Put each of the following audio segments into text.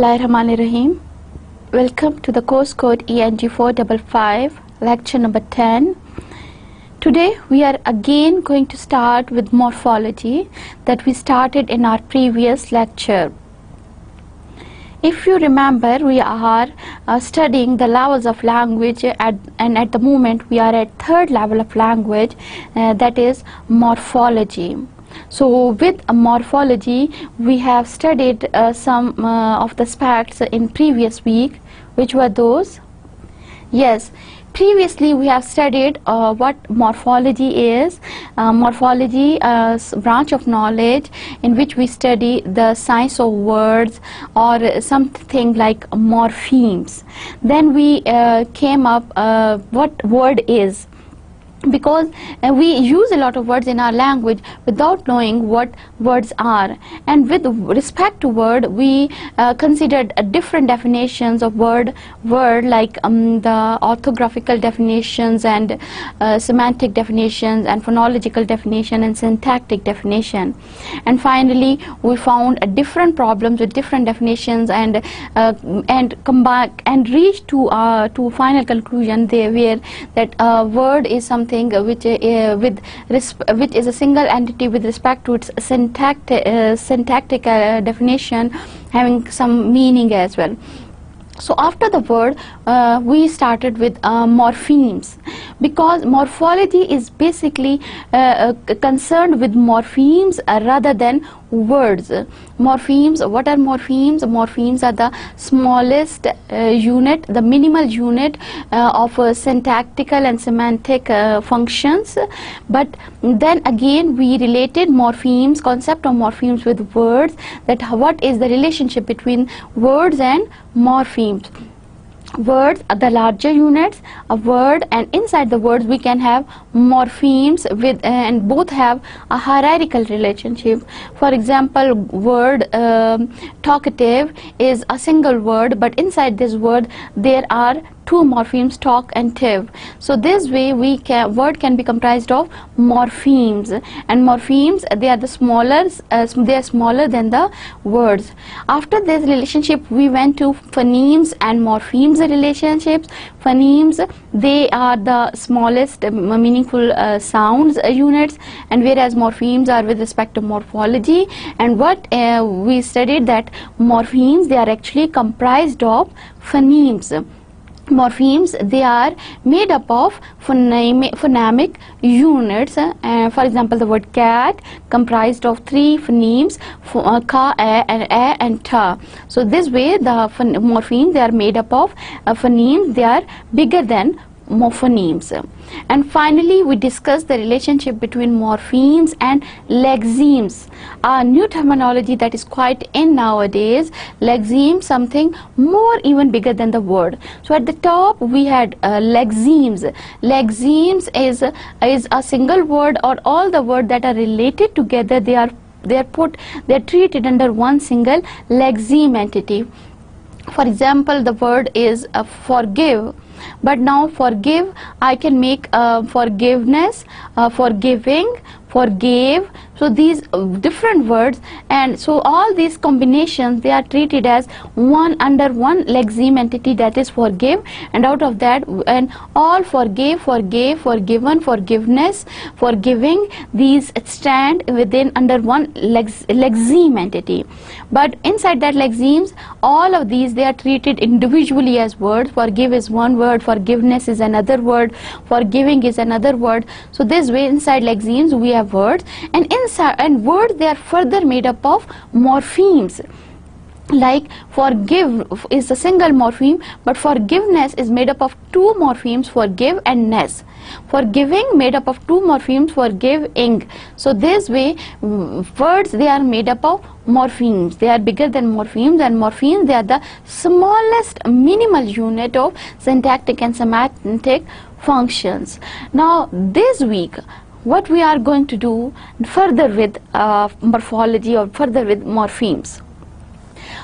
Bismillahirrahmanirrahim. Welcome to the course code ENG455, lecture number 10. Today we are again going to start with morphology that we started in our previous lecture. If you remember, we are uh, studying the levels of language at, and at the moment we are at third level of language uh, that is morphology. So with morphology we have studied uh, some uh, of the aspects in previous week which were those? Yes. Previously we have studied uh, what morphology is. Uh, morphology uh, branch of knowledge in which we study the science of words or something like morphemes. Then we uh, came up what word is because uh, we use a lot of words in our language without knowing what words are. And with respect to word we uh, considered uh, different definitions of word word like um, the orthographical definitions and uh, semantic definitions and phonological definition and syntactic definition. And finally we found different problems with different definitions and uh, and come back and reach to uh, to final conclusion there where that word is something something which uh, with which is a single entity with respect to its syntactic, uh, syntactic uh, definition having some meaning as well. So after the word uh, we started with uh, morphemes. Because morphology is basically uh, concerned with morphemes rather than words. Morphemes what are morphemes? Morphemes are the smallest uh, unit the minimal unit uh, of uh, syntactical and semantic uh, functions. But then again we related morphemes concept of morphemes with words. That what is the relationship between words and morphemes words are the larger units a word and inside the words we can have morphemes with uh, and both have a hierarchical relationship. For example word um, talkative is a single word but inside this word there are two morphemes talk and tiv so this way we can word can be comprised of morphemes. And morphemes they are the smaller uh, they are smaller than the words. After this relationship we went to phonemes and morphemes relationships. Phonemes they are the smallest uh, meaningful uh, sounds uh, units. And whereas morphemes are with respect to morphology. And what uh, we studied that morphemes they are actually comprised of phonemes morphemes they are made up of phonemic, phonemic units. Uh, for example the word cat comprised of three phonemes uh, ka a and a and ta so this way the morphemes they are made up of uh, phonemes they are bigger than morphonemes. And finally we discussed the relationship between morphemes and lexemes. A new terminology that is quite in nowadays lexeme something more even bigger than the word. So at the top we had uh, lexemes. Lexemes is is a single word or all the words that are related together. They are they are put they are treated under one single lexeme entity. For example the word is uh, forgive but now forgive I can make uh, forgiveness uh, forgiving forgave so these uh, different words and so all these combinations they are treated as one under one lexeme entity that is forgive and out of that and all forgave forgave forgiven forgiveness forgiving these stand within under one lex lexeme entity. But inside that lexemes all of these they are treated individually as words. Forgive is one word forgiveness is another word forgiving is another word. So this way inside lexemes we have words. And inside and words they are further made up of morphemes. Like forgive is a single morpheme but forgiveness is made up of two morphemes forgive and ness. Forgiving made up of two morphemes forgiving so this way words they are made up of morphemes. They are bigger than morphemes and morphemes they are the smallest minimal unit of syntactic and semantic functions. Now this week what we are going to do further with uh, morphology or further with morphemes.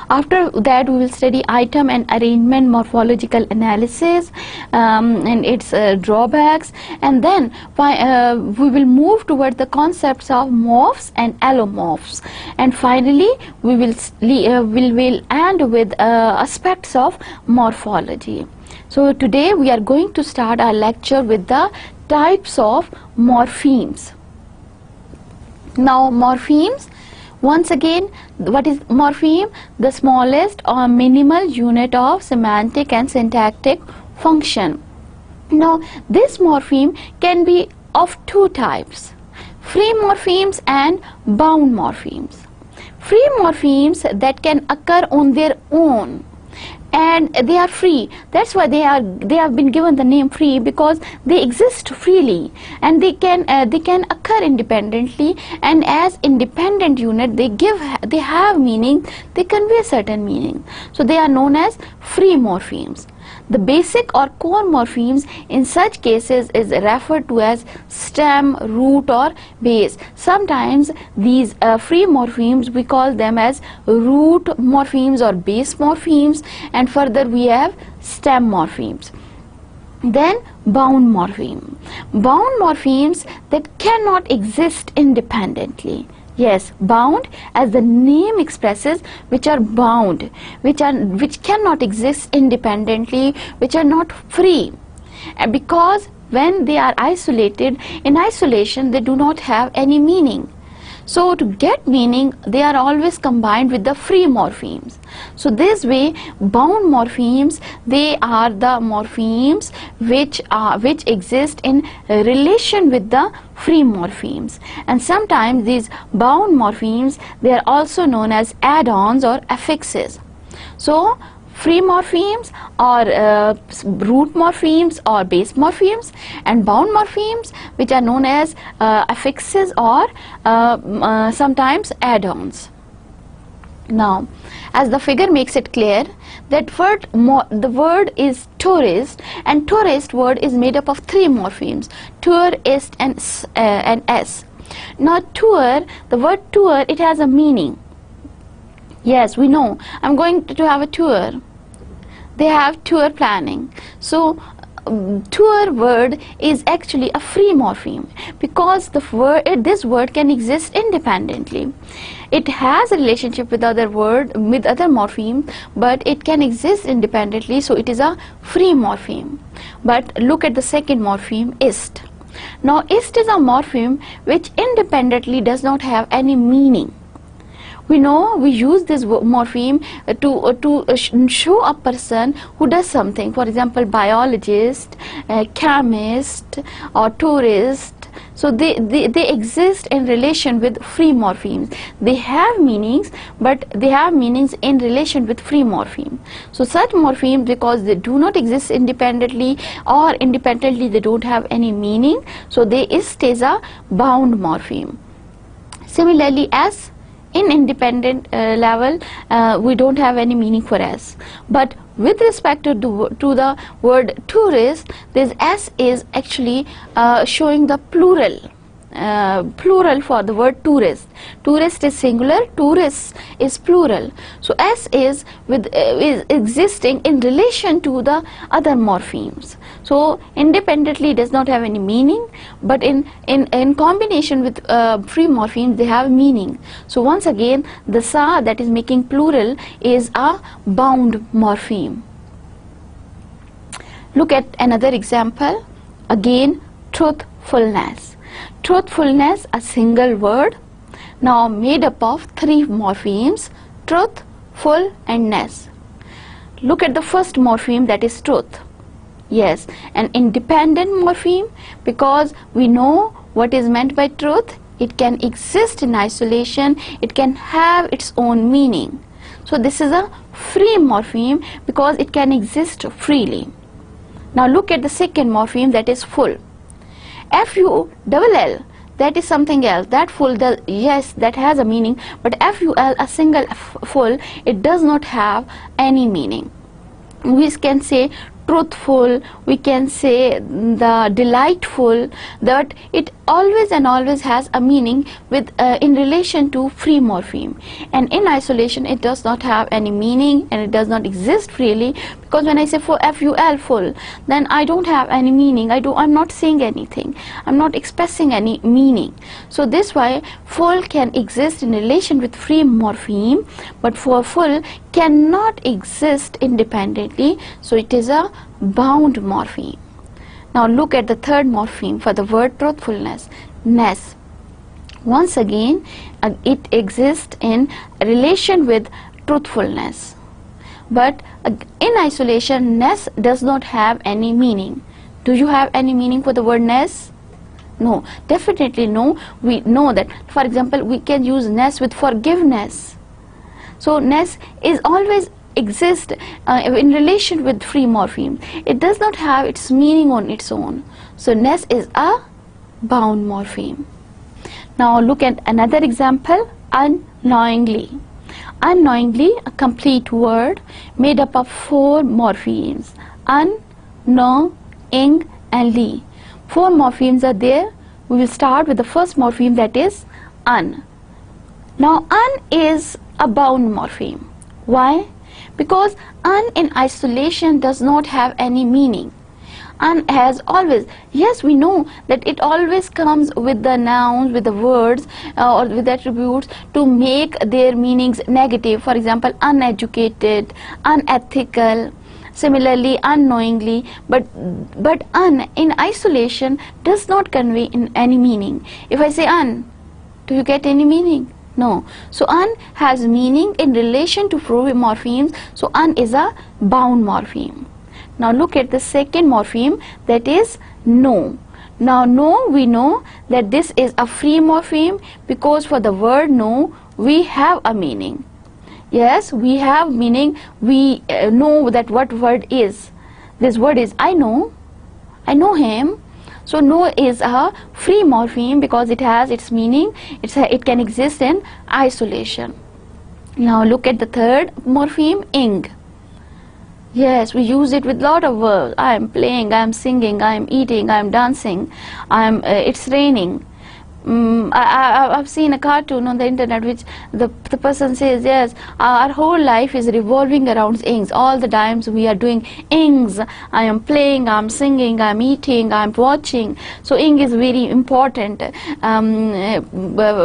After that, we will study item and arrangement morphological analysis um, and its uh, drawbacks, and then uh, we will move toward the concepts of morphs and allomorphs, and finally we will uh, will will end with uh, aspects of morphology. So today we are going to start our lecture with the types of morphemes. Now morphemes once again, what is morpheme? The smallest or minimal unit of semantic and syntactic function. Now, this morpheme can be of two types, free morphemes and bound morphemes. Free morphemes that can occur on their own and they are free. That's why they are they have been given the name free because they exist freely. And they can uh, they can occur independently. And as independent unit they give they have meaning they convey certain meaning. So they are known as free morphemes the basic or core morphemes in such cases is referred to as stem, root or base. Sometimes these uh, free morphemes we call them as root morphemes or base morphemes and further we have stem morphemes. Then bound morpheme. Bound morphemes that cannot exist independently. Yes, bound as the name expresses which are bound, which are which cannot exist independently, which are not free. Because when they are isolated, in isolation they do not have any meaning. So to get meaning, they are always combined with the free morphemes. So this way, bound morphemes, they are the morphemes which are which exist in relation with the free morphemes. And sometimes these bound morphemes, they are also known as add-ons or affixes. So free morphemes or uh, root morphemes or base morphemes and bound morphemes which are known as uh, affixes or uh, uh sometimes add-ons. Now, as the figure makes it clear that word the word is tourist and tourist word is made up of three morphemes tourist and, uh, and s. Now tour, the word tour, it has a meaning Yes, we know. I'm going to have a tour. They have tour planning. So um, tour word is actually a free morpheme because the word this word can exist independently it has a relationship with other word with other morpheme but it can exist independently so it is a free morpheme but look at the second morpheme ist now ist is a morpheme which independently does not have any meaning we know we use this morpheme to uh, to uh, show a person who does something. For example biologist uh, chemist or tourist. So they, they, they exist in relation with free morphemes they have meanings but they have meanings in relation with free morpheme. So such morphemes because they do not exist independently or independently they don't have any meaning so they is a bound morpheme. Similarly as in independent uh, level uh, we don't have any meaning for s. But with respect to, the, to the word tourist this s is actually uh, showing the plural uh, plural for the word tourist. Tourist is singular, tourists is plural. So S is with uh, is existing in relation to the other morphemes. So independently does not have any meaning, but in in in combination with uh, free morphemes they have meaning. So once again, the sa that is making plural is a bound morpheme. Look at another example. Again, truthfulness truthfulness a single word now made up of three morphemes truth full and ness look at the first morpheme that is truth. Yes an independent morpheme because we know what is meant by truth it can exist in isolation it can have its own meaning. So this is a free morpheme because it can exist freely. Now look at the second morpheme that is full F-U double L that is something else. That full the yes that has a meaning but F-U-L a single full it does not have any meaning. We can say truthful we can say the delightful that it always and always has a meaning with uh, in relation to free morpheme. And in isolation it does not have any meaning and it does not exist freely because when I say for FUL full then I don't have any meaning. I do I'm not saying anything. I'm not expressing any meaning. So this way full can exist in relation with free morpheme but for full cannot exist independently. So it is a bound morpheme now look at the third morpheme for the word truthfulness ness. Once again uh, it exists in relation with truthfulness. But uh, in isolation ness does not have any meaning. Do you have any meaning for the word ness? No. Definitely no. We know that for example we can use ness with forgiveness. So ness is always exist uh, in relation with free morpheme it does not have its meaning on its own so ness is a bound morpheme now look at another example unknowingly unknowingly a complete word made up of four morphemes un, know, ing and li. Four morphemes are there. We will start with the first morpheme that is un. Now un is a bound morpheme. Why? Because un in isolation does not have any meaning. And as always yes we know that it always comes with the nouns with the words uh, or with attributes to make their meanings negative. For example uneducated unethical similarly unknowingly. But but un in isolation does not convey in any meaning. If i say un do you get any meaning no so un has meaning in relation to free morphemes so un is a bound morpheme now look at the second morpheme that is no. Now no we know that this is a free morpheme because for the word no we have a meaning. Yes we have meaning we uh, know that what word is. This word is I know. I know him. So no is a free morpheme because it has its meaning. It's a, it can exist in isolation. Now look at the third morpheme ing. Yes, we use it with lot of verbs. I am playing, I am singing, I am eating, I am dancing, I am. Uh, it's raining. Mm, I, I, have seen a cartoon on the internet which the, the person says, yes, our whole life is revolving around ings. All the times we are doing ings. I am playing, I am singing, I am eating, I am watching. So ing is very important um, uh,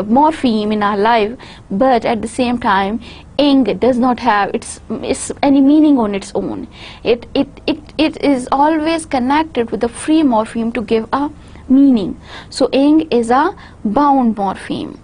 morpheme in our life. But at the same time, ing does not have its, its any meaning on its own. It, it, it, it is always connected with the free morpheme to give a meaning. So ing is a bound morpheme.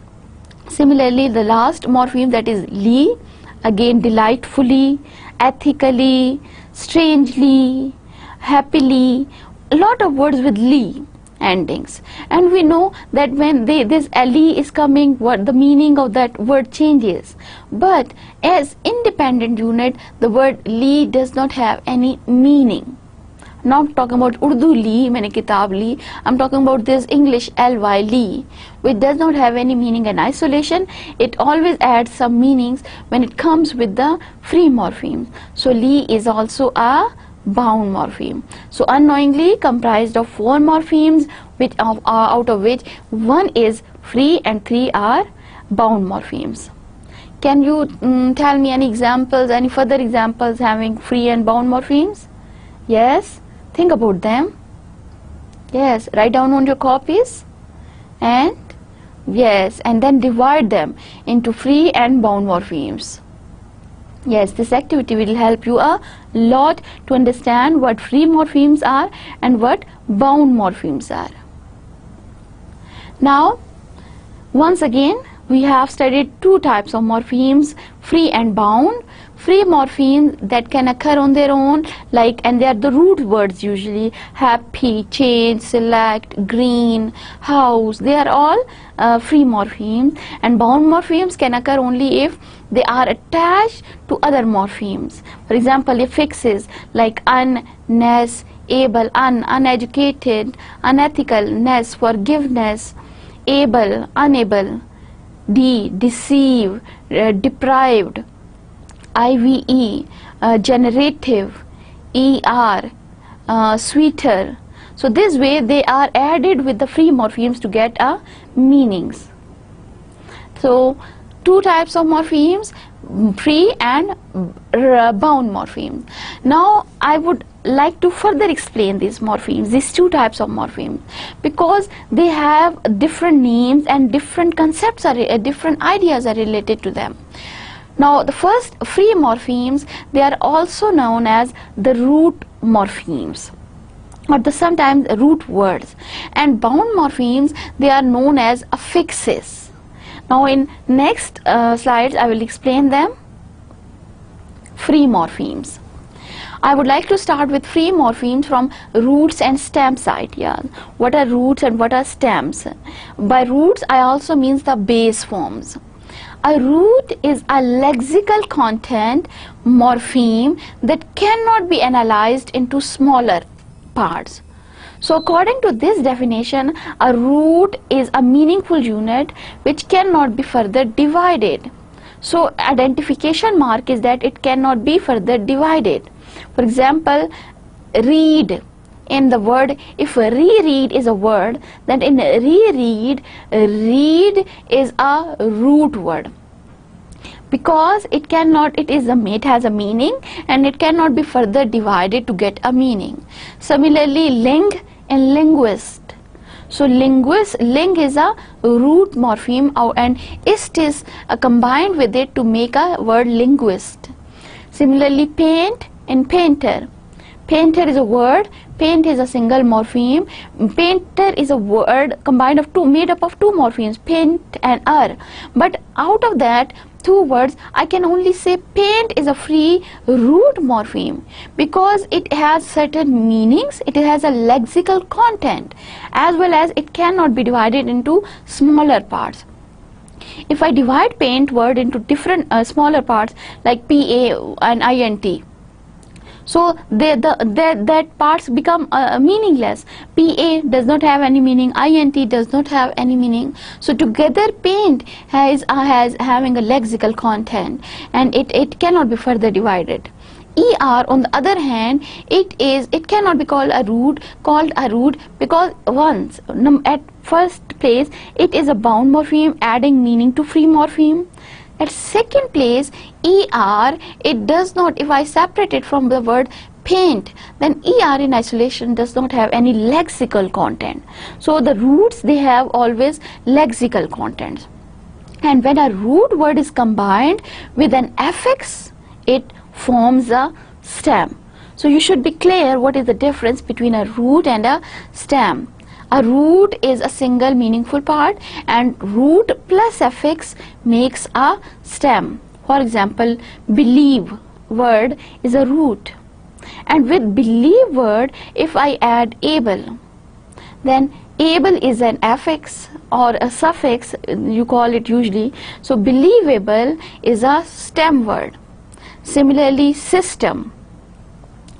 Similarly, the last morpheme that is li, again delightfully, ethically, strangely, happily, a lot of words with li endings and we know that when they, this le is coming what the meaning of that word changes but as independent unit the word li does not have any meaning not talking about Urdu li, many kitab li. I'm talking about this English ly li, which does not have any meaning in isolation. It always adds some meanings when it comes with the free morphemes. So li is also a bound morpheme. So unknowingly comprised of four morphemes, which are, out of which one is free and three are bound morphemes. Can you um, tell me any examples, any further examples having free and bound morphemes? Yes? Think about them. Yes, write down on your copies and yes, and then divide them into free and bound morphemes. Yes, this activity will help you a lot to understand what free morphemes are and what bound morphemes are. Now, once again, we have studied two types of morphemes, free and bound free morphemes that can occur on their own like and they are the root words usually. Happy change select green house. They are all uh, free morphemes and bound morphemes can occur only if they are attached to other morphemes. For example affixes like un ness able un uneducated unethical ness forgiveness able unable de deceive uh, deprived IVE, uh, generative, ER, uh, sweeter. So this way they are added with the free morphemes to get a meanings. So two types of morphemes free and bound morphemes. Now I would like to further explain these morphemes, these two types of morphemes because they have different names and different concepts are uh, different ideas are related to them. Now the first free morphemes they are also known as the root morphemes or the sometimes root words and bound morphemes they are known as affixes. Now in next uh, slides I will explain them free morphemes. I would like to start with free morphemes from roots and stems idea. What are roots and what are stems? By roots I also means the base forms. A root is a lexical content morpheme that cannot be analyzed into smaller parts. So according to this definition, a root is a meaningful unit which cannot be further divided. So identification mark is that it cannot be further divided. For example, read in the word, if reread is a word, then in reread, read is a root word. Because it cannot it is a it has a meaning and it cannot be further divided to get a meaning. Similarly ling and linguist. So linguist ling is a root morpheme and ist is combined with it to make a word linguist. Similarly paint and painter. Painter is a word, paint is a single morpheme, painter is a word combined of two, made up of two morphemes, paint and er. But out of that two words, I can only say paint is a free root morpheme because it has certain meanings, it has a lexical content as well as it cannot be divided into smaller parts if I divide paint word into different uh, smaller parts like PA and INT so they, the, that, that parts become uh, meaningless. Pa does not have any meaning. Int does not have any meaning. So together paint has uh, has having a lexical content and it it cannot be further divided. Er on the other hand it is it cannot be called a root called a root because once at first place it is a bound morpheme adding meaning to free morpheme at second place, ER, it does not, if I separate it from the word paint, then ER in isolation does not have any lexical content. So the roots, they have always lexical content. And when a root word is combined with an affix, it forms a stem. So you should be clear what is the difference between a root and a stem. A root is a single meaningful part and root plus affix makes a stem. For example, believe word is a root. And with believe word, if I add able, then able is an affix or a suffix, you call it usually. So believable is a stem word. Similarly, system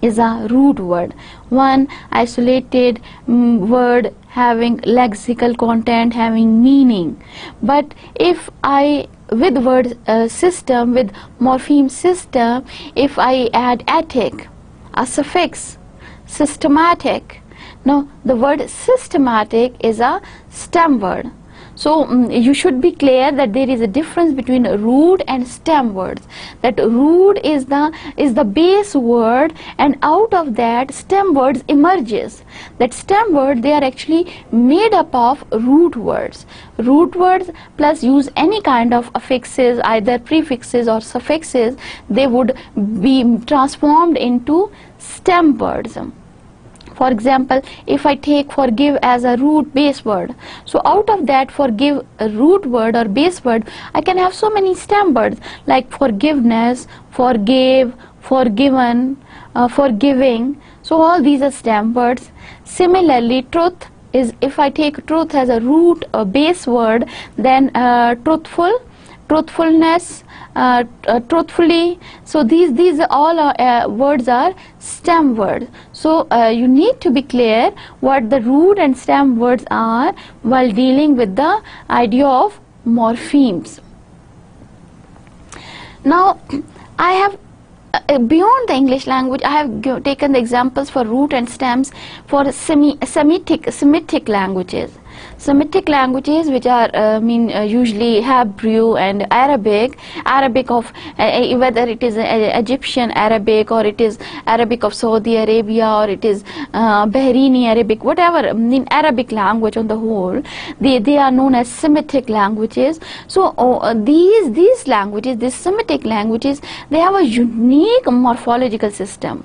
is a root word one isolated um, word having lexical content having meaning. But if i with word uh, system with morpheme system if i add atic a suffix systematic now the word systematic is a stem word so um, you should be clear that there is a difference between root and stem words. That root is the is the base word and out of that stem words emerges. That stem word they are actually made up of root words. Root words plus use any kind of affixes either prefixes or suffixes they would be transformed into stem words for example if I take forgive as a root base word. So out of that forgive a root word or base word I can have so many stem words like forgiveness forgave forgiven uh, forgiving. So all these are stem words. Similarly truth is if I take truth as a root or base word then uh, truthful truthfulness uh, uh, truthfully. So these these all are, uh, words are stem words. So uh, you need to be clear what the root and stem words are while dealing with the idea of morphemes. Now I have uh, beyond the English language, I have taken the examples for root and stems for semi Semitic Semitic languages. Semitic languages, which are uh, mean uh, usually Hebrew and Arabic, Arabic of uh, uh, whether it is uh, Egyptian Arabic or it is Arabic of Saudi Arabia or it is uh, Bahraini Arabic, whatever mean Arabic language on the whole, they they are known as Semitic languages. So these these languages, these Semitic languages, they have a unique morphological system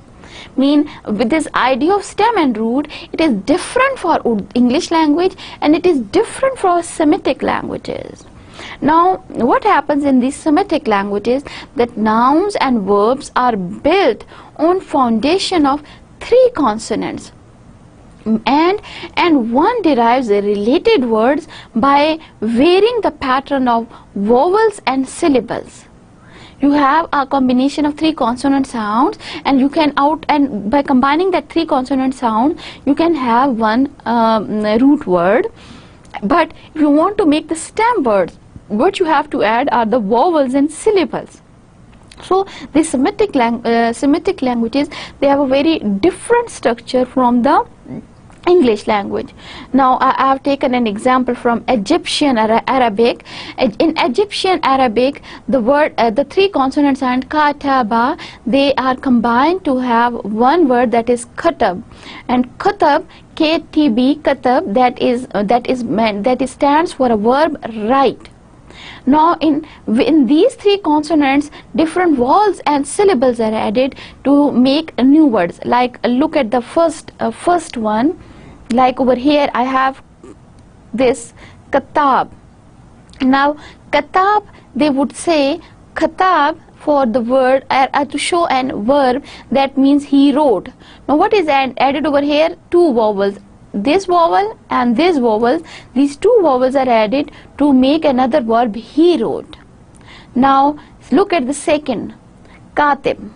mean with this idea of stem and root it is different for english language and it is different for semitic languages. Now what happens in these semitic languages? That nouns and verbs are built on foundation of three consonants. And and one derives related words by varying the pattern of vowels and syllables you have a combination of three consonant sounds and you can out and by combining that three consonant sound you can have one um, root word. But if you want to make the stem words what you have to add are the vowels and syllables. So the Semitic, lang- uh, Semitic languages they have a very different structure from the English language. Now I have taken an example from Egyptian Ara- Arabic. In Egyptian Arabic, the word, uh, the three consonants and kataba, they are combined to have one word that is katab, and katab, K-T-B, katab, that is uh, that is meant that is stands for a verb write. Now in in these three consonants different vowels and syllables are added to make new words like look at the first uh, first one like over here I have this katab. Now katab they would say katab for the word uh, uh, to show an verb that means he wrote. Now what is add, added over here? Two vowels. This vowel and this vowel these two vowels are added to make another verb he wrote. Now look at the second. Katib.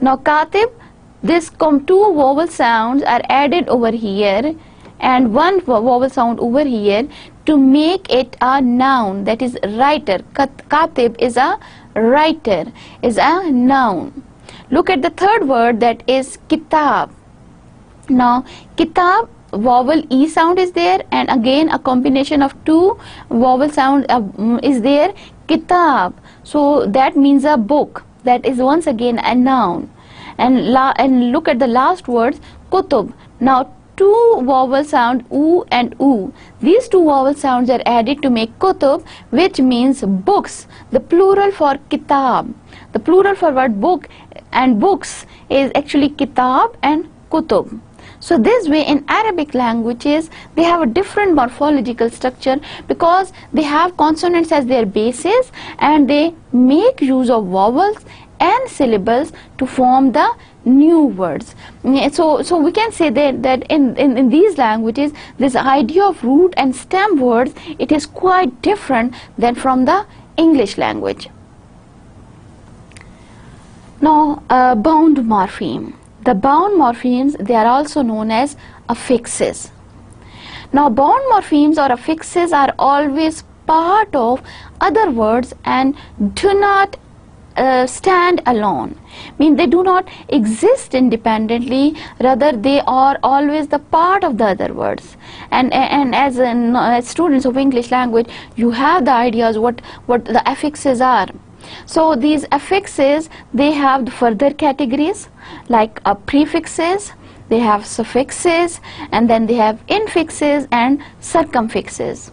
Now katib this two vowel sounds are added over here and one vowel sound over here to make it a noun that is writer. Kat- katib is a writer is a noun. Look at the third word that is kitab. Now kitab vowel e sound is there and again a combination of two vowel sound uh, mm, is there kitab. So that means a book. That is once again a noun and la and look at the last words kutub. Now two vowel sound oo and oo these two vowel sounds are added to make kutub which means books. The plural for kitab. The plural for word book and books is actually kitab and kutub. So this way in Arabic languages they have a different morphological structure because they have consonants as their basis and they make use of vowels and syllables to form the new words. So, so we can say that, that in, in, in these languages this idea of root and stem words it is quite different than from the English language. Now, uh, bound morpheme. The bound morphemes, they are also known as affixes. Now, bound morphemes or affixes are always part of other words and do not uh, stand alone. Mean they do not exist independently. Rather, they are always the part of the other words. And and as, in, as students of English language, you have the ideas what what the affixes are. So these affixes they have the further categories like uh, prefixes, they have suffixes, and then they have infixes and circumfixes.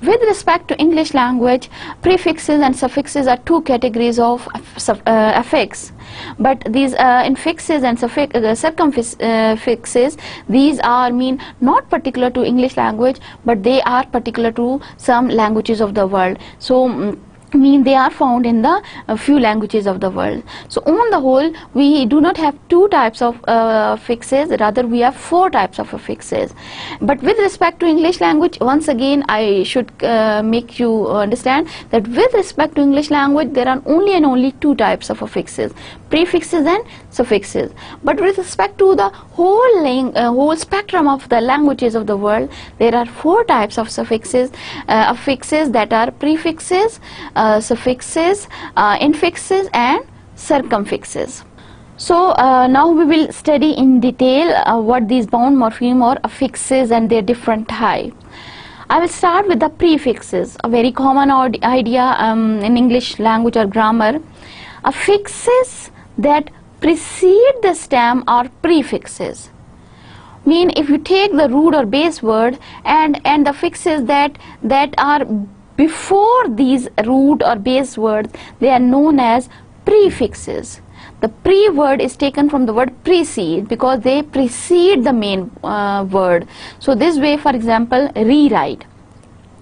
With respect to English language, prefixes and suffixes are two categories of uh, affix. But these uh, infixes and uh, circumfixes, these are mean not particular to English language, but they are particular to some languages of the world. So. mm, mean they are found in the uh, few languages of the world. So on the whole we do not have two types of uh, affixes rather we have four types of affixes but with respect to english language once again i should uh, make you understand that with respect to english language there are only and only two types of affixes prefixes and suffixes. But with respect to the whole uh, whole spectrum of the languages of the world there are four types of suffixes uh, affixes that are prefixes uh, suffixes uh, infixes and circumfixes So uh, now we will study in detail uh, what these bound morpheme or affixes and their different type. I will start with the prefixes, a very common idea um, in English language or grammar. Affixes that precede the stem are prefixes. Mean if you take the root or base word and and the affixes that that are before these root or base words, they are known as prefixes. The pre word is taken from the word precede because they precede the main uh, word. So this way for example rewrite.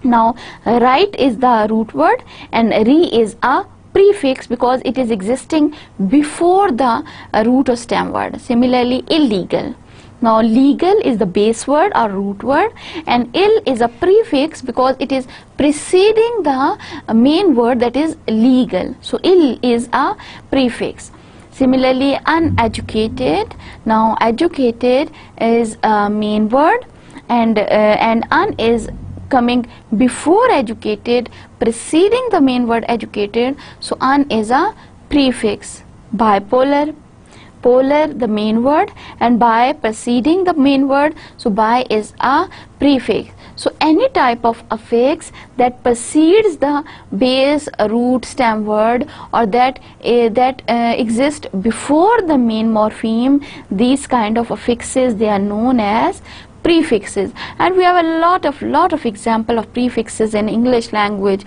Now write is the root word and re is a prefix because it is existing before the uh, root or stem word. Similarly illegal now legal is the base word or root word and ill is a prefix because it is preceding the main word that is legal so ill is a prefix Similarly, uneducated. Now, educated is a main word and, uh, and un is coming before educated, preceding the main word educated. So, un is a prefix. Bipolar, polar the main word and by preceding the main word. So, by is a prefix. So any type of affix that precedes the base root stem word or that uh, that uh, exist before the main morpheme, these kind of affixes they are known as prefixes and we have a lot of lot of example of prefixes in English language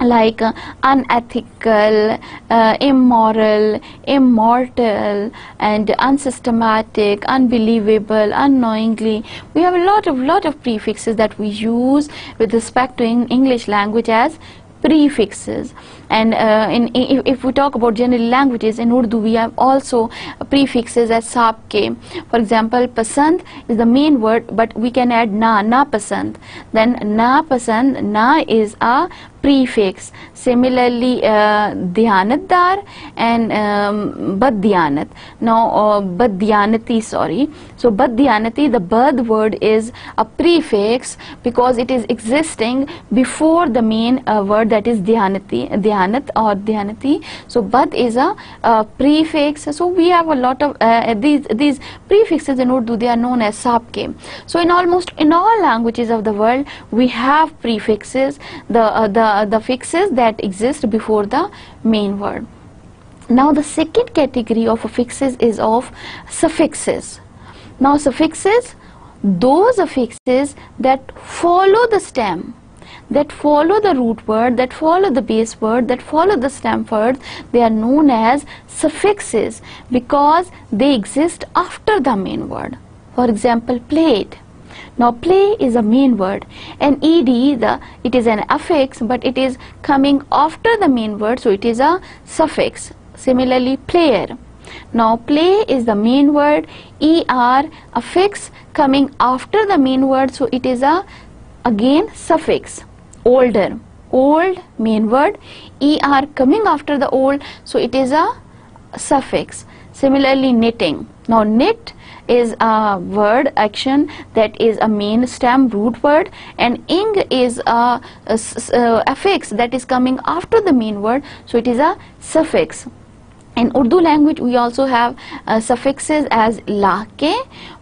like uh, unethical, uh, immoral, immortal, and unsystematic, unbelievable, unknowingly. We have a lot of lot of prefixes that we use with respect to English language as prefixes and uh, in, in, if we talk about general languages in Urdu we have also prefixes as sabke for example pasand is the main word but we can add na na pasand. Then na pasand na is a prefix. Similarly uh, dhyanatdar and um, badhyanat. Now uh, badhyanati sorry. So badhyanati the bad word is a prefix because it is existing before the main uh, word that is dhyanati dhyanat or dhyanati. So bad is a uh, prefix. So we have a lot of uh, these these prefixes in urdu they are known as sabke. So in almost in all languages of the world we have prefixes the uh, the the fixes that exist before the main word. Now the second category of affixes is of suffixes. Now suffixes those affixes that follow the stem that follow the root word that follow the base word that follow the stem word they are known as suffixes because they exist after the main word. For example played now play is a main word. And ed the it is an affix but it is coming after the main word so it is a suffix. Similarly player. Now play is the main word. Er affix coming after the main word so it is a again suffix older. Old main word. Er coming after the old. So it is a suffix. Similarly knitting. Now knit is a word action that is a main stem root word and ing is a, a, a affix that is coming after the main word. So it is a suffix. In Urdu language we also have uh, suffixes as la ke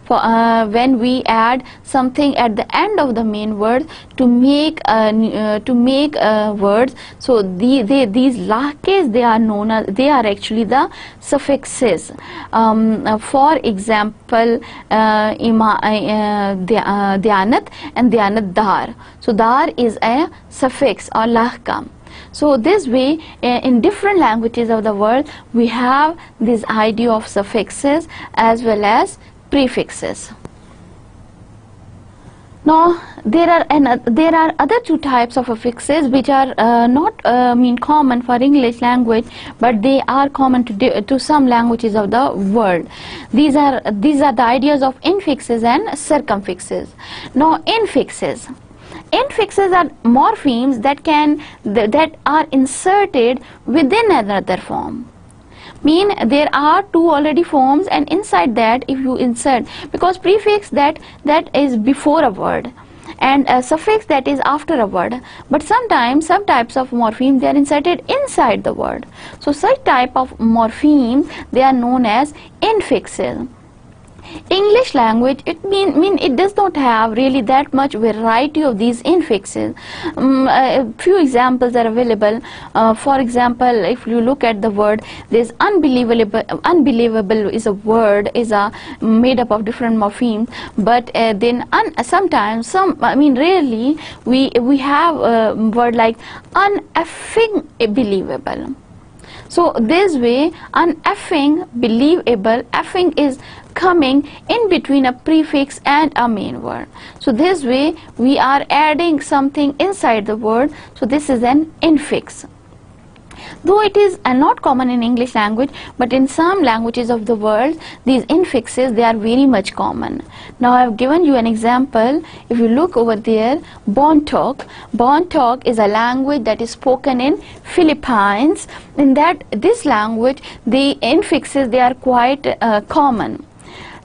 for, uh, when we add something at the end of the main word to make uh, uh, to make uh, words. So the, they, these lahkes they are known as they are actually the suffixes. Um, uh, for example uh, ima, dhyanat and dhyanat dar. So dar is a suffix or lahka so this way in different languages of the world we have this idea of suffixes as well as prefixes. Now there are uh, there are other two types of affixes which are uh, not uh, mean common for English language, but they are common to to some languages of the world. These are these are the ideas of infixes and circumfixes. Now infixes. Infixes are morphemes that can th that are inserted within another form mean there are two already forms and inside that if you insert because prefix that that is before a word and a suffix that is after a word. But sometimes some types of morpheme they are inserted inside the word. So such type of morpheme they are known as infixes English language it mean mean it does not have really that much variety of these infixes. Um, a few examples are available. Uh, for example, if you look at the word, this unbelievable. Unbelievable is a word is a made up of different morphemes, but uh, then sometimes some I mean rarely we we have a word like uneffing believable. So this way, uneffing believable, effing is coming in between a prefix and a main word. So this way we are adding something inside the word. So this is an infix though it is uh, not common in English language but in some languages of the world these infixes they are very much common. Now I have given you an example. If you look over there Bontoc. Bontoc is a language that is spoken in Philippines. In that this language the infixes they are quite uh, common.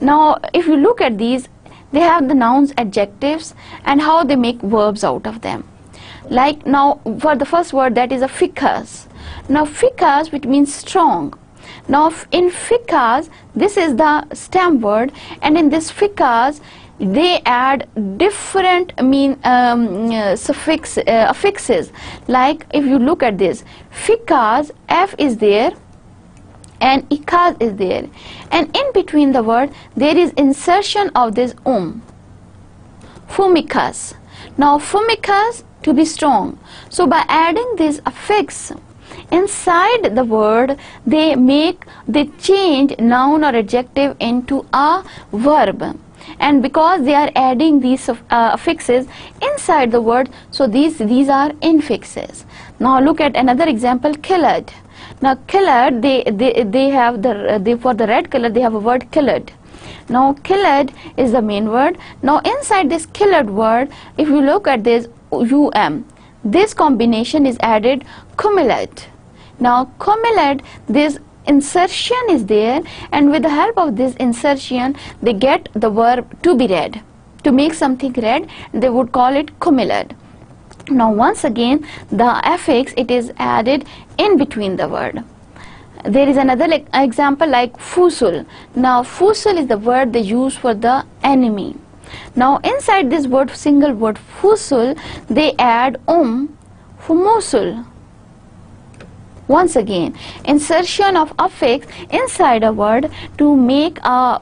Now if you look at these they have the nouns adjectives and how they make verbs out of them. Like now for the first word that is a ficus now ficus which means strong. Now in ficus this is the stem word and in this ficus they add different mean um, uh, suffix uh, affixes. Like if you look at this ficus f is there and icas is there. And in between the word there is insertion of this um fumicus. Now fumicus to be strong. So by adding this affix inside the word they make they change noun or adjective into a verb. And because they are adding these uh, affixes inside the word so these these are infixes. Now look at another example killed now killed they they, they have the they, for the red color they have a word killed now killed is the main word. Now inside this killed word if you look at this um this combination is added cumulate now cumulate this insertion is there and with the help of this insertion they get the verb to be read. To make something read they would call it cumulate. Now once again the affix it is added in between the word. There is another like, example like fusul. Now fusul is the word they use for the enemy. Now inside this word single word fusul they add um fumusul once again, insertion of affix inside a word to make a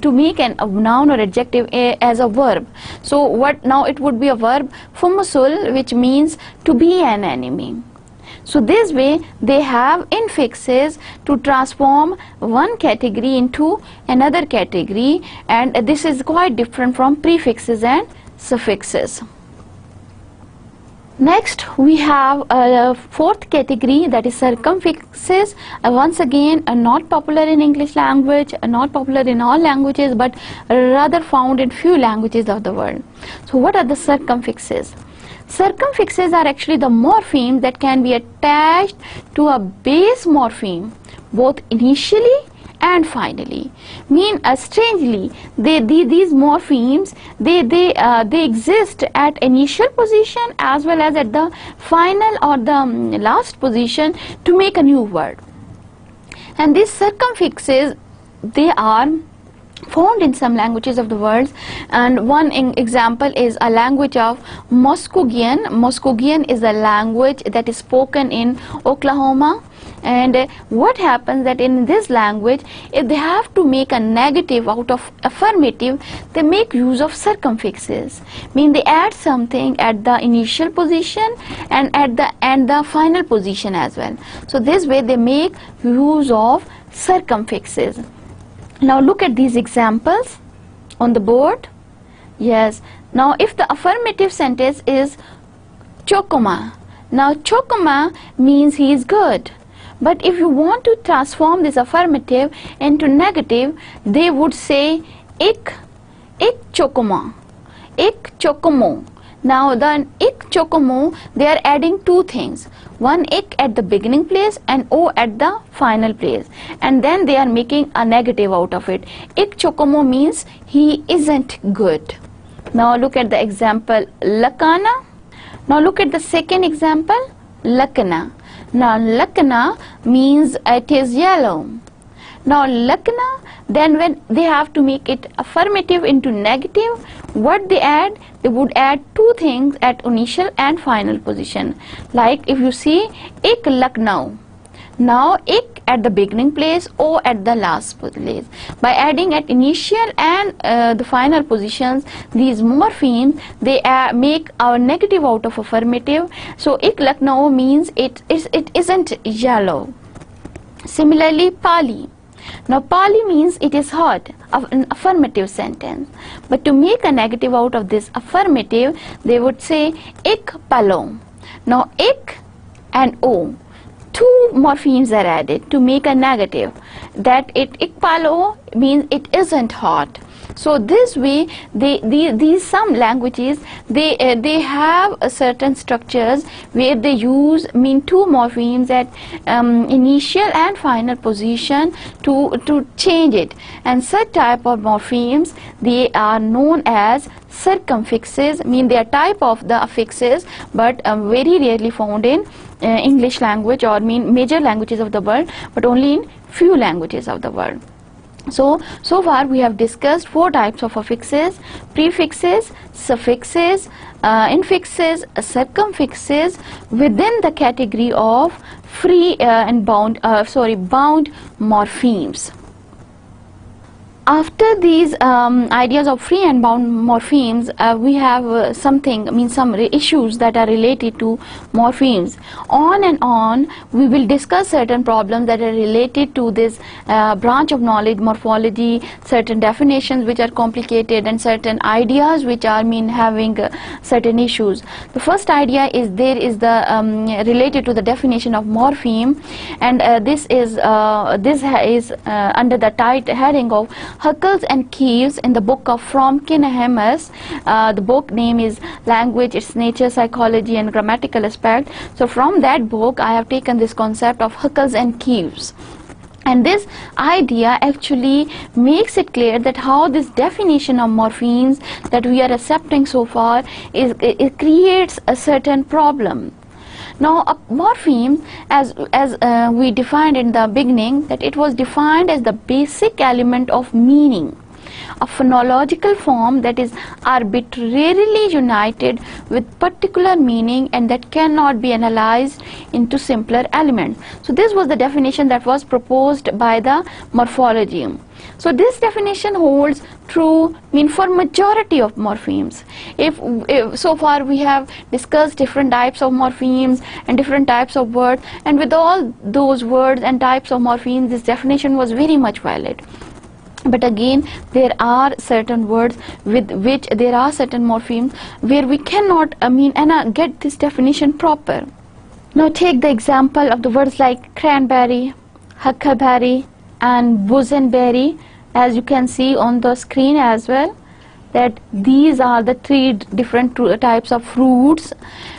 to make an a noun or adjective a, as a verb. So what now it would be a verb fumusul which means to be an enemy. So this way they have infixes to transform one category into another category and this is quite different from prefixes and suffixes. Next we have a fourth category that is circumfixes uh, once again uh, not popular in English language uh, not popular in all languages but rather found in few languages of the world. So what are the circumfixes? Circumfixes are actually the morphemes that can be attached to a base morpheme both initially and finally mean uh, strangely they, they, these morphemes they they uh, they exist at initial position as well as at the final or the um, last position to make a new word. And these circumfixes they are found in some languages of the world and one example is a language of Muskogean. Muskogean is a language that is spoken in Oklahoma and uh, what happens that in this language if they have to make a negative out of affirmative they make use of circumfixes. Mean they add something at the initial position and at the and the final position as well. So this way they make use of circumfixes. Now look at these examples on the board. Yes. Now if the affirmative sentence is chokoma. Now chokoma means he is good but if you want to transform this affirmative into negative, they would say ik, ik chokomo, ik chokomo. Now the ik chokomo, they are adding two things. One ik at the beginning place and o at the final place. And then they are making a negative out of it. Ik chokomo means he isn't good Now look at the example lakana. Now look at the second example lakana. Now lakana means it is yellow. Now lakana then when they have to make it affirmative into negative what they add? They would add two things at initial and final position. Like if you see ek Lucknow now ik at the beginning place or at the last place. By adding at initial and uh, the final positions these morphemes they uh, make our negative out of affirmative so ik Lucknow means it is it isn't yellow. Similarly Pali. Now Pali means it is hot, of an affirmative sentence. But to make a negative out of this affirmative, they would say ik palo. Now ik and o two morphemes are added to make a negative. That it ikpalo means it isn't hot so this way they, they these some languages they uh, they have a certain structures where they use mean two morphemes at um, initial and final position to to change it. And such type of morphemes they are known as circumfixes mean they are type of the affixes but um, very rarely found in uh, English language or mean major languages of the world but only in few languages of the world so so far we have discussed four types of affixes prefixes suffixes uh, infixes circumfixes within the category of free uh, and bound uh, sorry bound morphemes after these um, ideas of free and bound morphemes uh, we have uh, something I mean some issues that are related to morphemes. On and on we will discuss certain problems that are related to this uh, branch of knowledge morphology certain definitions which are complicated and certain ideas which are mean having uh, certain issues. The first idea is there is the um, related to the definition of morpheme and uh, this is uh, this is under the tight heading of Huckles and Keeves in the book of From Kinehemus. Uh, the book name is Language, Its Nature, Psychology and Grammatical Aspect. So from that book I have taken this concept of Huckles and Keeves and this idea actually makes it clear that how this definition of morphemes that we are accepting so far is it creates a certain problem now a morpheme as, as uh, we defined in the beginning that it was defined as the basic element of meaning a phonological form that is arbitrarily united with particular meaning and that cannot be analyzed into simpler elements. So this was the definition that was proposed by the morphology. So this definition holds true mean for majority of morphemes. If, if, so far we have discussed different types of morphemes and different types of words and with all those words and types of morphemes this definition was very much valid but again there are certain words with which there are certain morphemes where we cannot I mean and uh, get this definition proper now take the example of the words like cranberry huckleberry and boysenberry as you can see on the screen as well that these are the three different types of fruits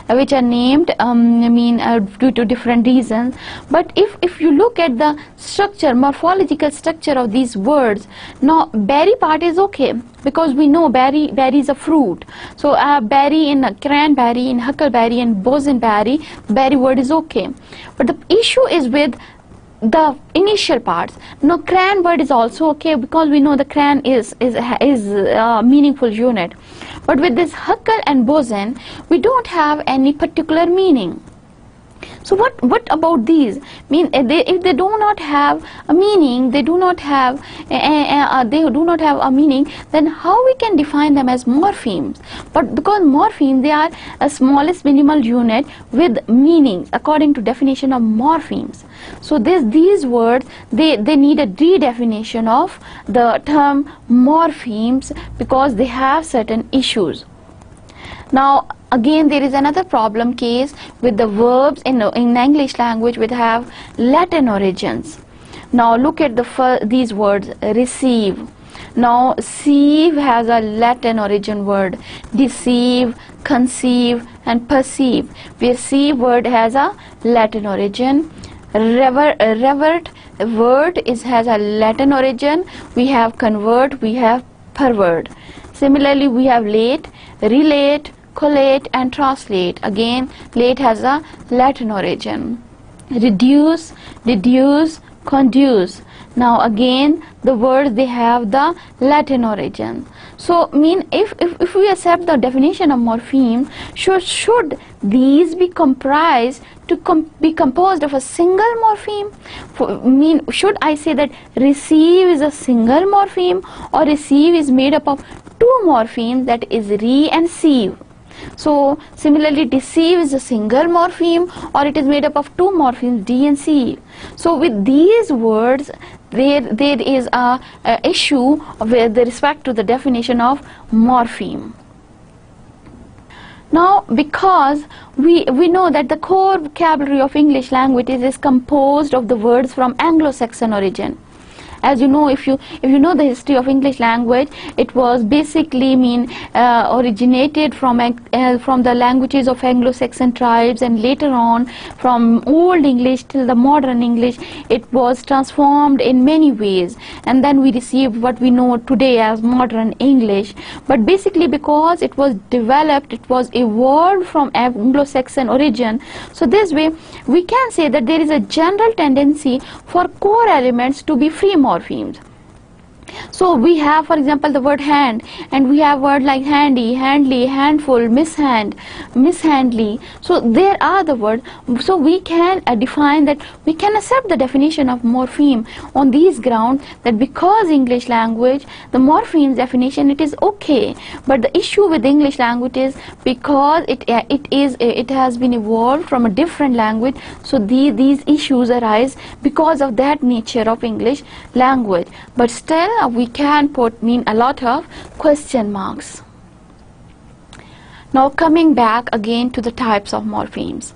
uh, which are named um, I mean uh, due to different reasons. But if if you look at the structure morphological structure of these words now berry part is okay because we know berry berry is a fruit. So uh, berry in cranberry in huckleberry and boysenberry berry word is okay. But the issue is with the initial parts. Now cran word is also okay because we know the cran is is is a meaningful unit. But with this huckle and boysen we don't have any particular meaning so what what about these? Mean eh, they, if they do not have a meaning they do not have uh, they do not have a meaning then how we can define them as morphemes? But because morphemes they are a smallest minimal unit with meanings according to definition of morphemes. So this these words they they need a redefinition of the term morphemes because they have certain issues. Now again there is another problem case with the verbs in, in English language which have Latin origins. Now look at the these words receive. Now sieve has a Latin origin word deceive, conceive and perceive where sieve word has a Latin origin. Revert, revert word is has a Latin origin. We have convert, we have pervert similarly we have late relate collate and translate. Again late has a latin origin. Reduce reduce conduce. Now again the words they have the latin origin. So mean if, if, if we accept the definition of morpheme should, should these be comprised to com be composed of a single morpheme? For, mean should I say that receive is a single morpheme or receive is made up of two morphemes that is re and sieve so similarly deceive is a single morpheme or it is made up of two morphemes D and C. So with these words there there is a, a issue with respect to the definition of morpheme. Now because we, we know that the core vocabulary of English language is, is composed of the words from Anglo-Saxon origin as you know if you if you know the history of English language it was basically mean uh, originated from uh, from the languages of Anglo-Saxon tribes and later on from old English till the modern English it was transformed in many ways. And then we received what we know today as modern English. But basically because it was developed it was evolved from Anglo-Saxon origin. So this way we can say that there is a general tendency for core elements to be free morphemes so we have for example the word hand and we have word like handy handly handful mishand mishandly. So there are the word. So we can uh, define that we can accept the definition of morpheme on these grounds that because english language the morphemes definition it is okay. But the issue with english language is because it uh, it is uh, it has been evolved from a different language so the, these issues arise because of that nature of english language. But still we can put mean a lot of question marks. Now coming back again to the types of morphemes.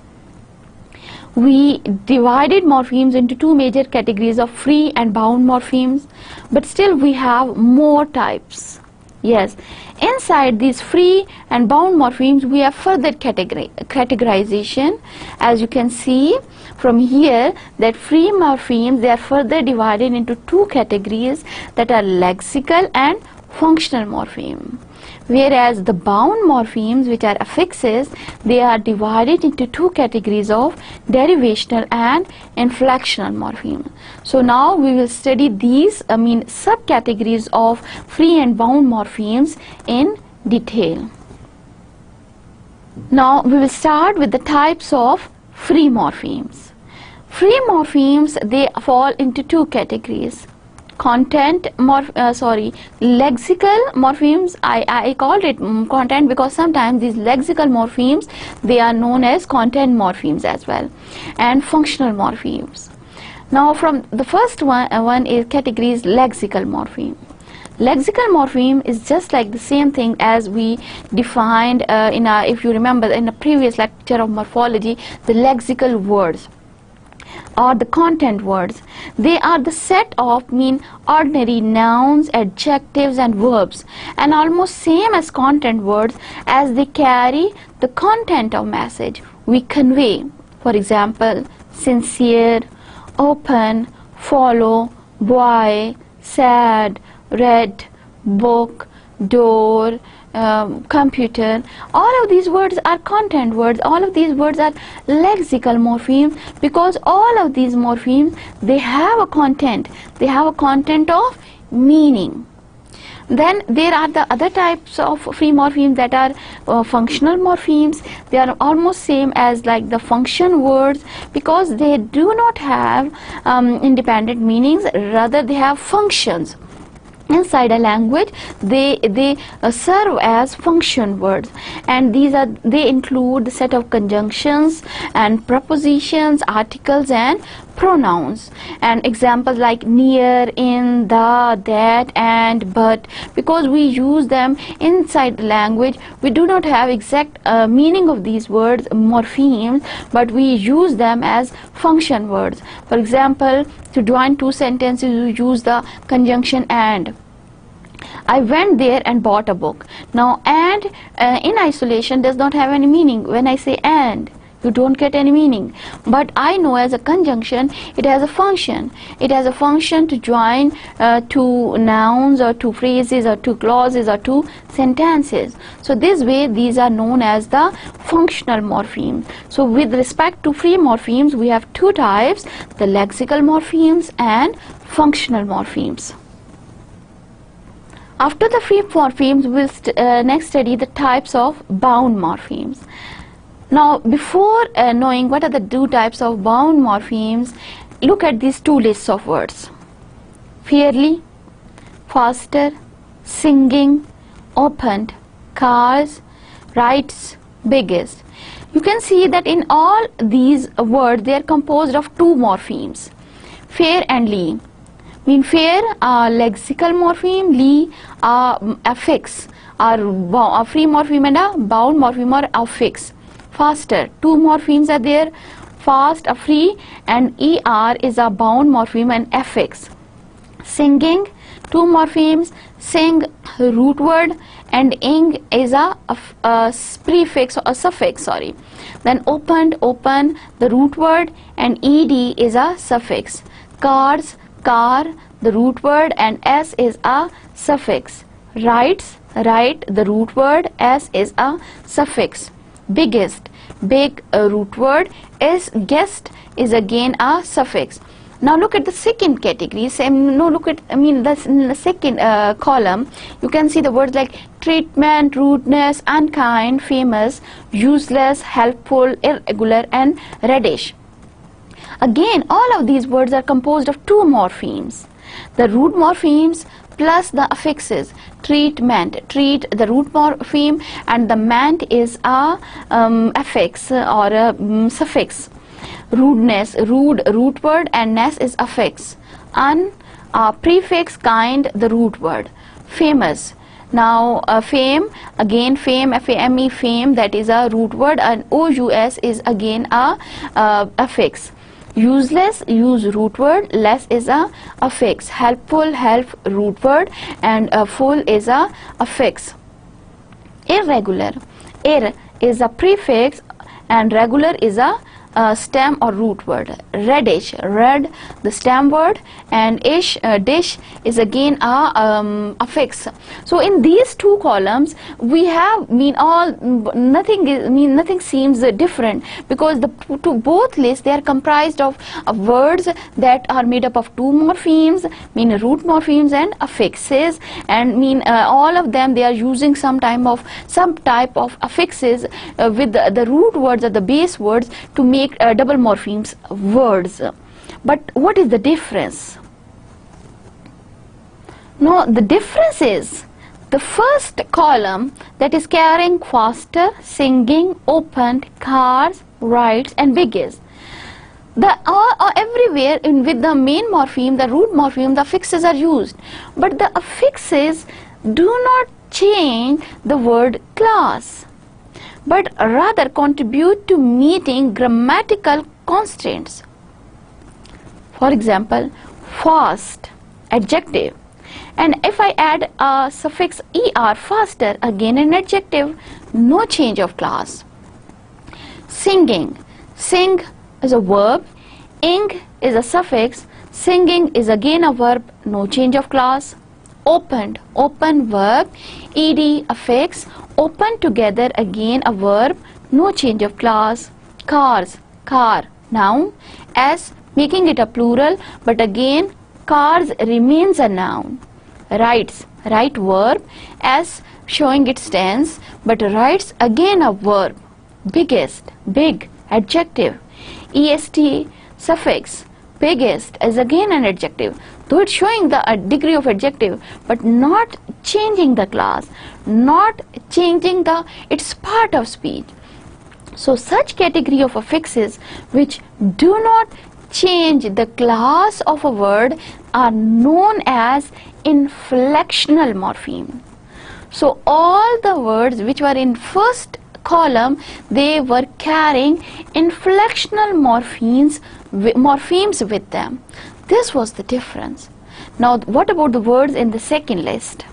We divided morphemes into two major categories of free and bound morphemes but still we have more types. Yes, inside these free and bound morphemes we have further categori categorization as you can see from here that free morphemes they are further divided into two categories that are lexical and functional morpheme. Whereas the bound morphemes which are affixes they are divided into two categories of derivational and inflectional morpheme. So now we will study these i mean subcategories of free and bound morphemes in detail. Now we will start with the types of free morphemes free morphemes they fall into two categories. Content morph uh, sorry lexical morphemes I, I called it um, content because sometimes these lexical morphemes they are known as content morphemes as well and functional morphemes. Now from the first one uh, one is categories lexical morpheme. Lexical morpheme is just like the same thing as we defined uh, in a if you remember in a previous lecture of morphology the lexical words or the content words. They are the set of mean ordinary nouns, adjectives and verbs and almost same as content words as they carry the content of message we convey. For example, sincere, open, follow, boy, sad, read, book, door, um, computer. All of these words are content words. All of these words are lexical morphemes because all of these morphemes they have a content. They have a content of meaning. Then there are the other types of free morphemes that are uh, functional morphemes. They are almost same as like the function words because they do not have um, independent meanings. Rather they have functions inside a language they they uh, serve as function words. And these are they include the set of conjunctions and prepositions articles and pronouns. And examples like near in the that and but because we use them inside the language we do not have exact uh, meaning of these words morphemes but we use them as function words. For example to join two sentences you use the conjunction and I went there and bought a book. Now and uh, in isolation does not have any meaning. When I say and, you don't get any meaning. But I know as a conjunction it has a function. It has a function to join uh, two nouns or two phrases or two clauses or two sentences. So this way these are known as the functional morphemes. So with respect to free morphemes we have two types the lexical morphemes and functional morphemes after the free morphemes, we'll st uh, next study the types of bound morphemes. Now, before uh, knowing what are the two types of bound morphemes, look at these two lists of words. Fairly, faster, singing, opened, cars, rights, biggest. You can see that in all these words, they are composed of two morphemes, fair and lee. Mean fair are uh, lexical morpheme, lee are uh, affix, are a uh, free morpheme and a bound morpheme or affix faster. Two morphemes are there, fast, a free, and er is a bound morpheme and affix. Singing, two morphemes, sing, root word, and ing is a, a, a, prefix or a suffix, sorry. Then opened, open, the root word, and ed is a suffix. Cars, car, the root word, and s is a suffix. Writes, write, the root word, s is a suffix. Biggest big root word. Is guest is again a suffix. Now look at the second category. Same no look at i mean the, the second uh, column. You can see the words like treatment rudeness unkind famous useless helpful irregular and reddish again all of these words are composed of two morphemes. The root morphemes plus the affixes. Treatment treat the root morpheme and the ment is a um, affix or a um, suffix. Rudeness. Rude root word and ness is affix. Un uh, prefix kind the root word. Famous. Now uh, fame. Again fame f-a-m-e fame that is a root word and o-u-s is again a uh, affix useless use root word less is a affix helpful help root word and a full is a affix irregular. Ir is a prefix and regular is a uh, stem or root word. Reddish. Red the stem word and ish uh, dish is again a um, affix so in these two columns we have mean all nothing is mean nothing seems different because the to both lists they are comprised of, of words that are made up of two morphemes mean root morphemes and affixes and mean uh, all of them they are using some type of some type of affixes uh, with the, the root words or the base words to make uh, double morphemes words. But what is the difference? No the difference is the first column that is carrying faster singing opened cars writes and biggest the uh, uh, everywhere in with the main morpheme the root morpheme the affixes are used. But the affixes do not change the word class but rather contribute to meeting grammatical constraints. For example, fast, adjective. And if I add a suffix er, faster, again an adjective, no change of class. Singing. Sing is a verb, ing is a suffix, singing is again a verb, no change of class. Opened, open verb, ed affix, open together again a verb no change of class cars car. Noun s making it a plural but again cars remains a noun. Writes right verb s showing its tense but writes again a verb. Biggest big adjective. Est suffix. Biggest is again an adjective though it's showing the uh, degree of adjective but not changing the class not changing the its part of speech. So such category of affixes which do not change the class of a word are known as inflectional morpheme. So all the words which were in first column they were carrying inflectional morphemes morphemes with them this was the difference now what about the words in the second list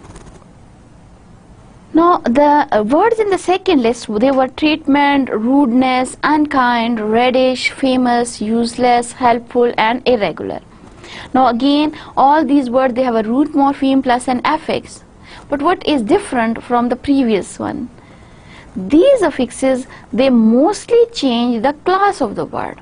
Now, the uh, words in the second list, they were treatment, rudeness, unkind, reddish, famous, useless, helpful, and irregular. Now, again, all these words, they have a root morpheme plus an affix. But what is different from the previous one? These affixes, they mostly change the class of the word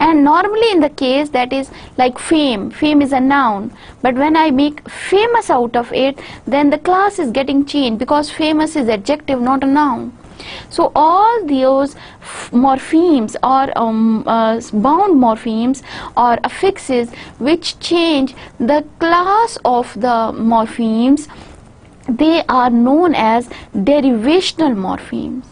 and normally in the case that is like fame fame is a noun. But when i make famous out of it then the class is getting changed because famous is adjective not a noun. So all those morphemes or um, uh, bound morphemes or affixes which change the class of the morphemes they are known as derivational morphemes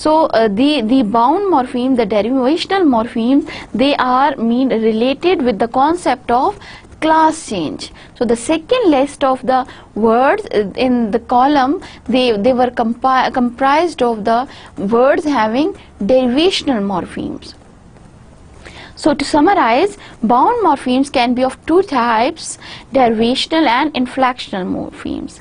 so uh, the, the bound morphemes, the derivational morphemes, they are mean related with the concept of class change. So the second list of the words uh, in the column, they, they were comprised of the words having derivational morphemes. So to summarize, bound morphemes can be of two types, derivational and inflectional morphemes.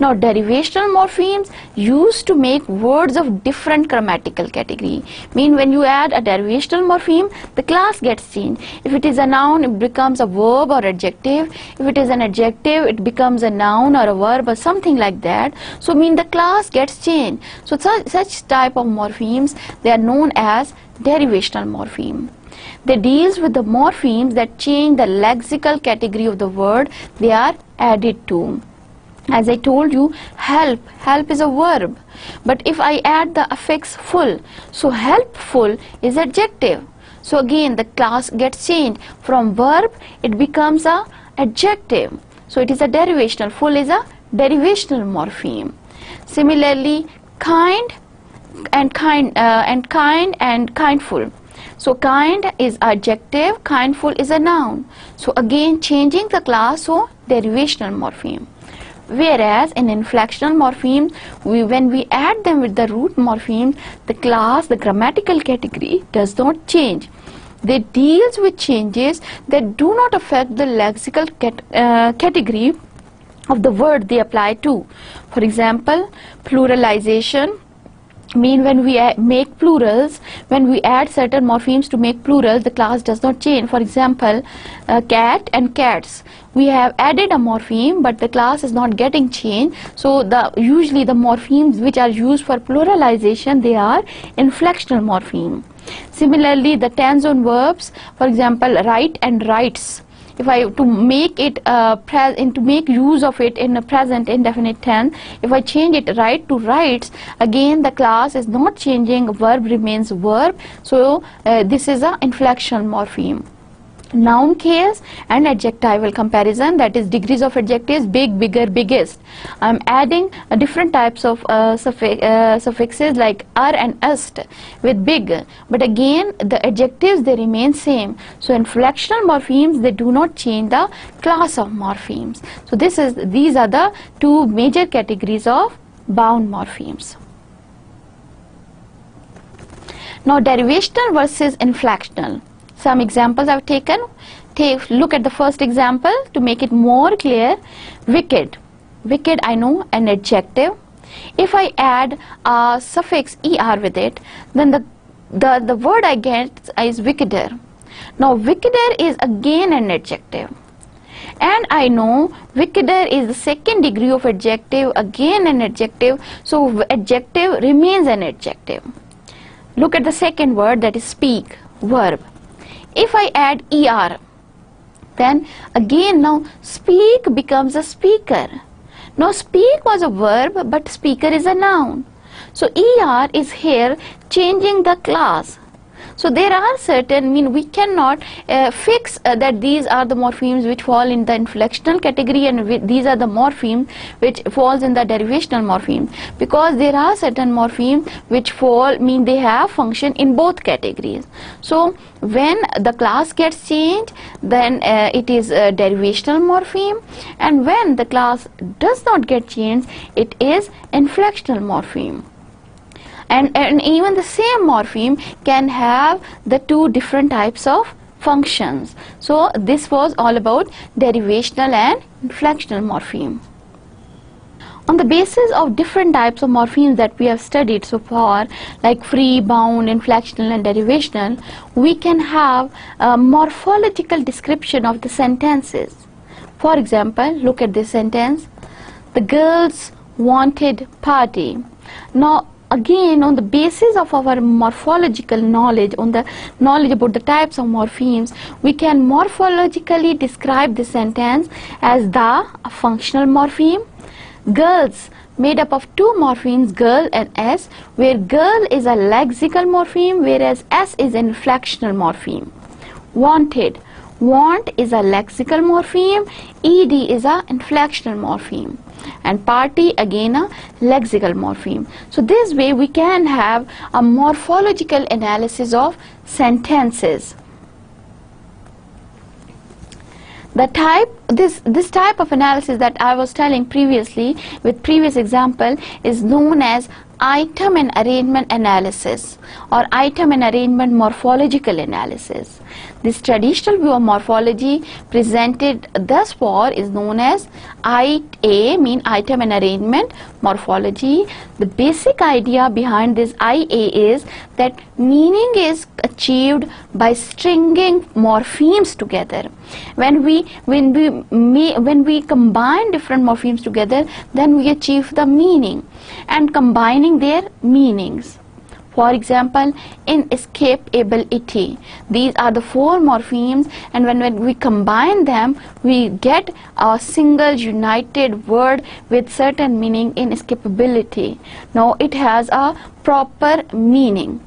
Now derivational morphemes used to make words of different grammatical category. Mean when you add a derivational morpheme, the class gets changed. If it is a noun, it becomes a verb or adjective. If it is an adjective, it becomes a noun or a verb or something like that. So mean the class gets changed. So such, such type of morphemes, they are known as derivational morpheme. They deals with the morphemes that change the lexical category of the word they are added to as I told you help help is a verb. But if I add the affix full so helpful is adjective. So again the class gets changed. From verb it becomes a adjective. So it is a derivational. Full is a derivational morpheme. Similarly kind and kind uh, and kind and kindful. So kind is adjective kindful is a noun. So again changing the class so derivational morpheme whereas in inflectional morphemes we, when we add them with the root morphemes the class the grammatical category does not change. They deals with changes that do not affect the lexical cat, uh, category of the word they apply to. For example pluralization mean when we make plurals when we add certain morphemes to make plurals the class does not change. For example uh, cat and cats. We have added a morpheme but the class is not getting changed. So the usually the morphemes which are used for pluralization they are inflectional morpheme. Similarly the tense on verbs for example write and writes if I to make it uh, and to make use of it in a present indefinite tense if I change it right to writes again the class is not changing verb remains verb. So uh, this is a inflection morpheme noun case and adjectival comparison that is degrees of adjectives big bigger biggest. I'm adding uh, different types of uh, uh, suffixes like r and est with big. But again the adjectives they remain same. So inflectional morphemes they do not change the class of morphemes. So this is these are the two major categories of bound morphemes. Now derivational versus inflectional some examples I've taken. Take, look at the first example to make it more clear. Wicked. Wicked, I know, an adjective. If I add a suffix er with it, then the, the, the word I get is wickeder. Now, wickeder is again an adjective. And I know wickeder is the second degree of adjective, again an adjective. So, adjective remains an adjective. Look at the second word that is speak, verb. If I add er, then again now speak becomes a speaker. Now speak was a verb but speaker is a noun. So er is here changing the class. So there are certain, I mean we cannot uh, fix uh, that these are the morphemes which fall in the inflectional category and these are the morphemes which falls in the derivational morpheme. Because there are certain morphemes which fall, mean they have function in both categories. So when the class gets changed then uh, it is a derivational morpheme. And when the class does not get changed it is inflectional morpheme and, and even the same morpheme can have the two different types of functions. So this was all about derivational and inflectional morpheme. on the basis of different types of morphemes that we have studied so far, like free, bound, inflectional and derivational, we can have a morphological description of the sentences. For example, look at this sentence. The girls wanted party. Now, again on the basis of our morphological knowledge on the knowledge about the types of morphemes we can morphologically describe the sentence as the a functional morpheme. Girls made up of two morphemes girl and s where girl is a lexical morpheme whereas s is an inflectional morpheme. Wanted want is a lexical morpheme ed is a inflectional morpheme and party again a lexical morpheme. So this way we can have a morphological analysis of sentences. The type this this type of analysis that I was telling previously with previous example is known as item and arrangement analysis or item and arrangement morphological analysis. This traditional view of morphology presented thus far is known as IA mean item and arrangement morphology. The basic idea behind this IA is that meaning is achieved by stringing morphemes together. When we when we when we combine different morphemes together then we achieve the meaning and combining their meanings. For example, in escapability, these are the four morphemes and when, when we combine them, we get a single united word with certain meaning in escapability. Now it has a proper meaning.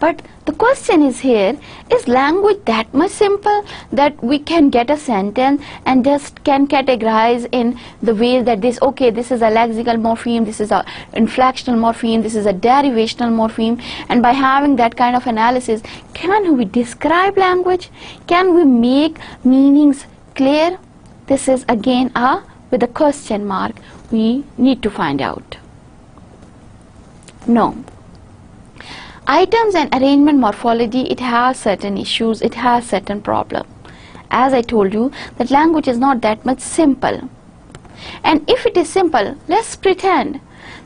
But the question is here, is language that much simple that we can get a sentence and just can categorize in the way that this, okay, this is a lexical morpheme, this is a inflectional morpheme, this is a derivational morpheme, and by having that kind of analysis, can we describe language? Can we make meanings clear? This is again a with a question mark. We need to find out. No items and arrangement morphology it has certain issues it has certain problem. As I told you that language is not that much simple. And if it is simple let's pretend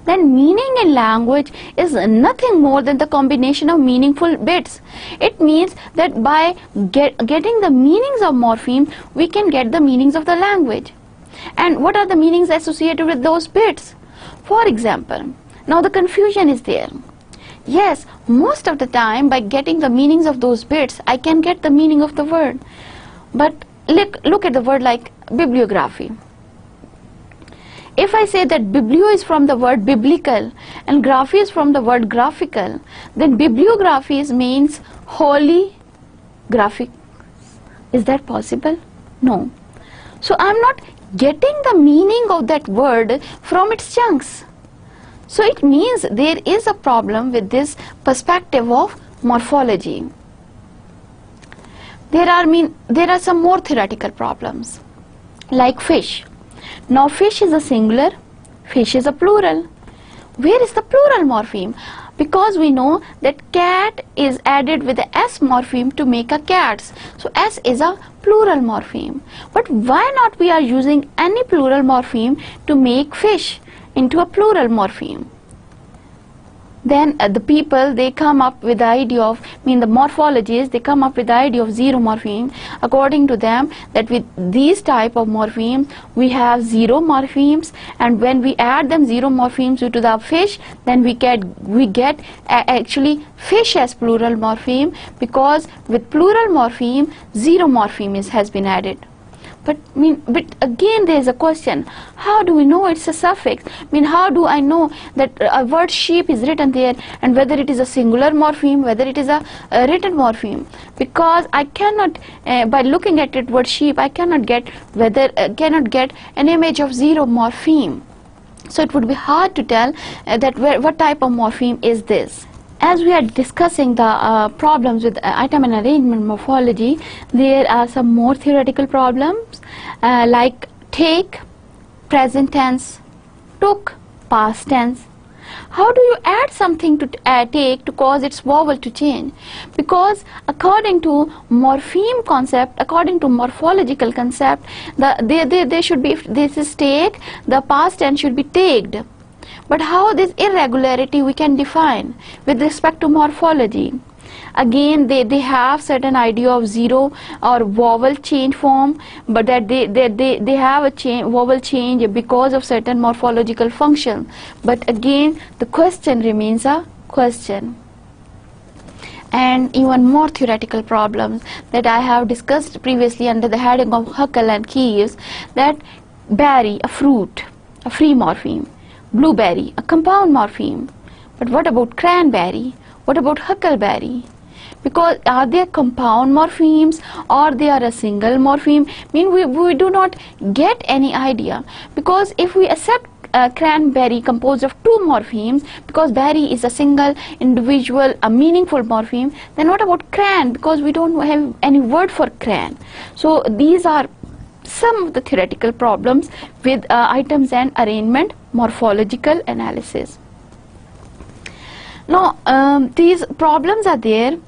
then meaning in language is nothing more than the combination of meaningful bits. It means that by get, getting the meanings of morphemes we can get the meanings of the language. And what are the meanings associated with those bits? For example now the confusion is there Yes, most of the time by getting the meanings of those bits, I can get the meaning of the word. But look, look at the word like bibliography. If I say that biblio is from the word biblical and graphy is from the word graphical, then bibliography means holy graphic. Is that possible? No. So I'm not getting the meaning of that word from its chunks. So it means there is a problem with this perspective of morphology. There are mean there are some more theoretical problems like fish. Now fish is a singular, fish is a plural. Where is the plural morpheme? Because we know that cat is added with the S morpheme to make a cats. So S is a plural morpheme. But why not we are using any plural morpheme to make fish? Into a plural morpheme. Then uh, the people they come up with the idea of I mean the morphologists they come up with the idea of zero morpheme. According to them that with these type of morphemes we have zero morphemes. And when we add them zero morphemes to the fish then we get we get uh, actually fish as plural morpheme. Because with plural morpheme zero morpheme is, has been added but mean but again there is a question. How do we know it's a suffix? I mean how do I know that a word sheep is written there and whether it is a singular morpheme whether it is a, a written morpheme? Because I cannot uh, by looking at it word sheep I cannot get whether uh, cannot get an image of zero morpheme. So it would be hard to tell uh, that where, what type of morpheme is this. As we are discussing the uh, problems with item and arrangement morphology, there are some more theoretical problems uh, like take, present tense, took, past tense. how do you add something to uh, take to cause its vowel to change? Because according to morpheme concept according to morphological concept the they, they, they should be if this is take the past tense should be taked but how this irregularity we can define with respect to morphology again they, they have certain idea of zero or vowel change form but that they, they, they, they have a change, vowel change because of certain morphological function but again the question remains a question and even more theoretical problems that I have discussed previously under the heading of Huckel and Keyes that berry, a fruit, a free morpheme, blueberry, a compound morpheme. But what about cranberry? What about huckleberry? Because are they compound morphemes or they are a single morpheme? Mean we, we do not get any idea. Because if we accept uh, cranberry composed of two morphemes because berry is a single individual a meaningful morpheme then what about cran? Because we don't have any word for cran. So these are some of the theoretical problems with uh, items and arrangement morphological analysis. Now um, these problems are there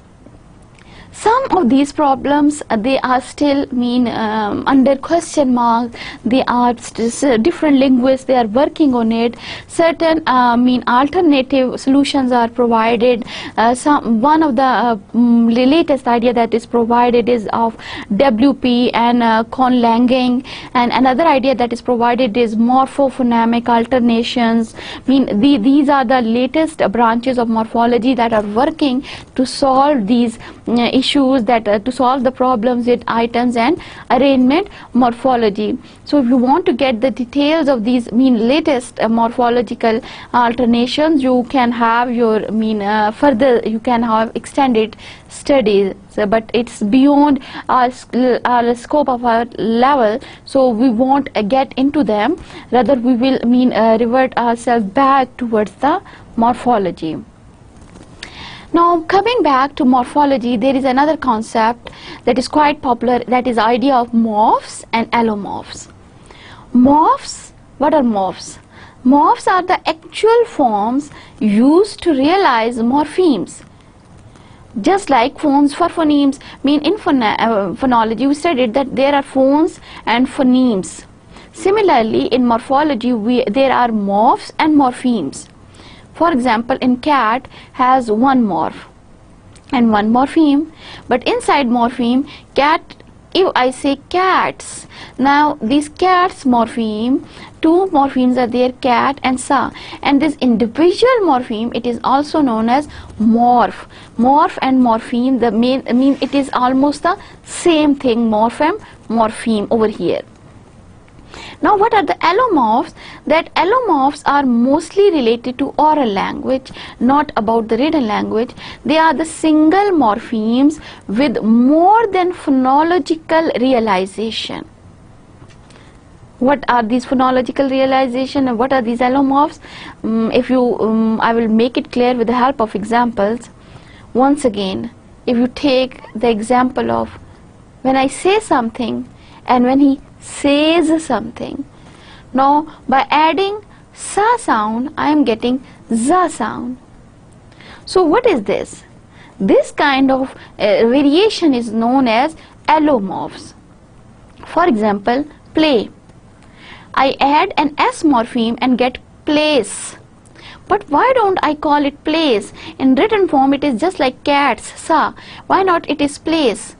some of these problems uh, they are still mean um, under question mark. They are different linguists they are working on it. Certain uh, mean alternative solutions are provided. Uh, some one of the uh, latest idea that is provided is of WP and uh, conlanging and another idea that is provided is morphophonemic alternations. Mean the, these are the latest branches of morphology that are working to solve these uh, issues that uh, to solve the problems with items and arrangement morphology. So if you want to get the details of these mean latest uh, morphological alternations you can have your mean uh, further you can have extended studies so, but it's beyond our, our scope of our level. So we won't uh, get into them. Rather we will mean uh, revert ourselves back towards the morphology now coming back to morphology, there is another concept that is quite popular that is idea of morphs and allomorphs. Morphs, what are morphs? Morphs are the actual forms used to realize morphemes. Just like phones for phonemes mean in uh, phonology we studied that there are phones and phonemes. Similarly in morphology we, there are morphs and morphemes. For example, in cat has one morph and one morpheme. But inside morpheme, cat, if I say cats, now these cats morpheme, two morphemes are there, cat and sa. And this individual morpheme, it is also known as morph. Morph and morpheme, the main, I mean, it is almost the same thing, morpheme, morpheme over here. Now what are the allomorphs? That allomorphs are mostly related to oral language, not about the written language. They are the single morphemes with more than phonological realization. What are these phonological realization and what are these allomorphs? Um, if you, um, I will make it clear with the help of examples. Once again, if you take the example of when I say something and when he says something. Now by adding sa sound I am getting za sound. So what is this? This kind of uh, variation is known as allomorphs. For example, play. I add an S morpheme and get place. But why don't I call it place? In written form it is just like cats, sa. Why not it is place?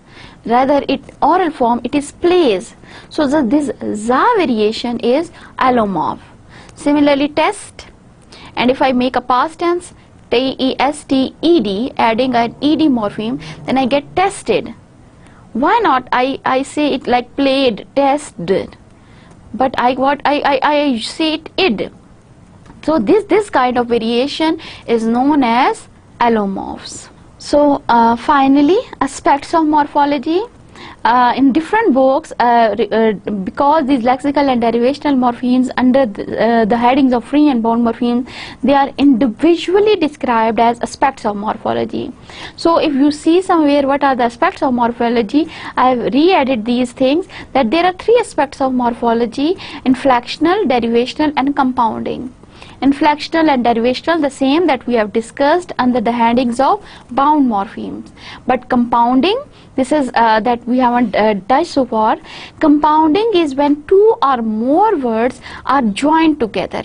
rather it oral form it is plays so the, this za variation is allomorph. Similarly test. And if I make a past tense T-E-S-T-E-D adding an ed morpheme then I get tested. Why not? I, I say it like played tested. But I what? I, I, I say it id. So this this kind of variation is known as allomorphs. So uh, finally, aspects of morphology. Uh, in different books, uh, uh because these lexical and derivational morphemes under the, uh, the, headings of free and bound morphemes, they are individually described as aspects of morphology. So if you see somewhere what are the aspects of morphology, I have re-added these things that there are three aspects of morphology, inflectional, derivational and compounding inflectional and derivational the same that we have discussed under the headings of bound morphemes. But compounding this is uh, that we haven't uh, touched so far. Compounding is when two or more words are joined together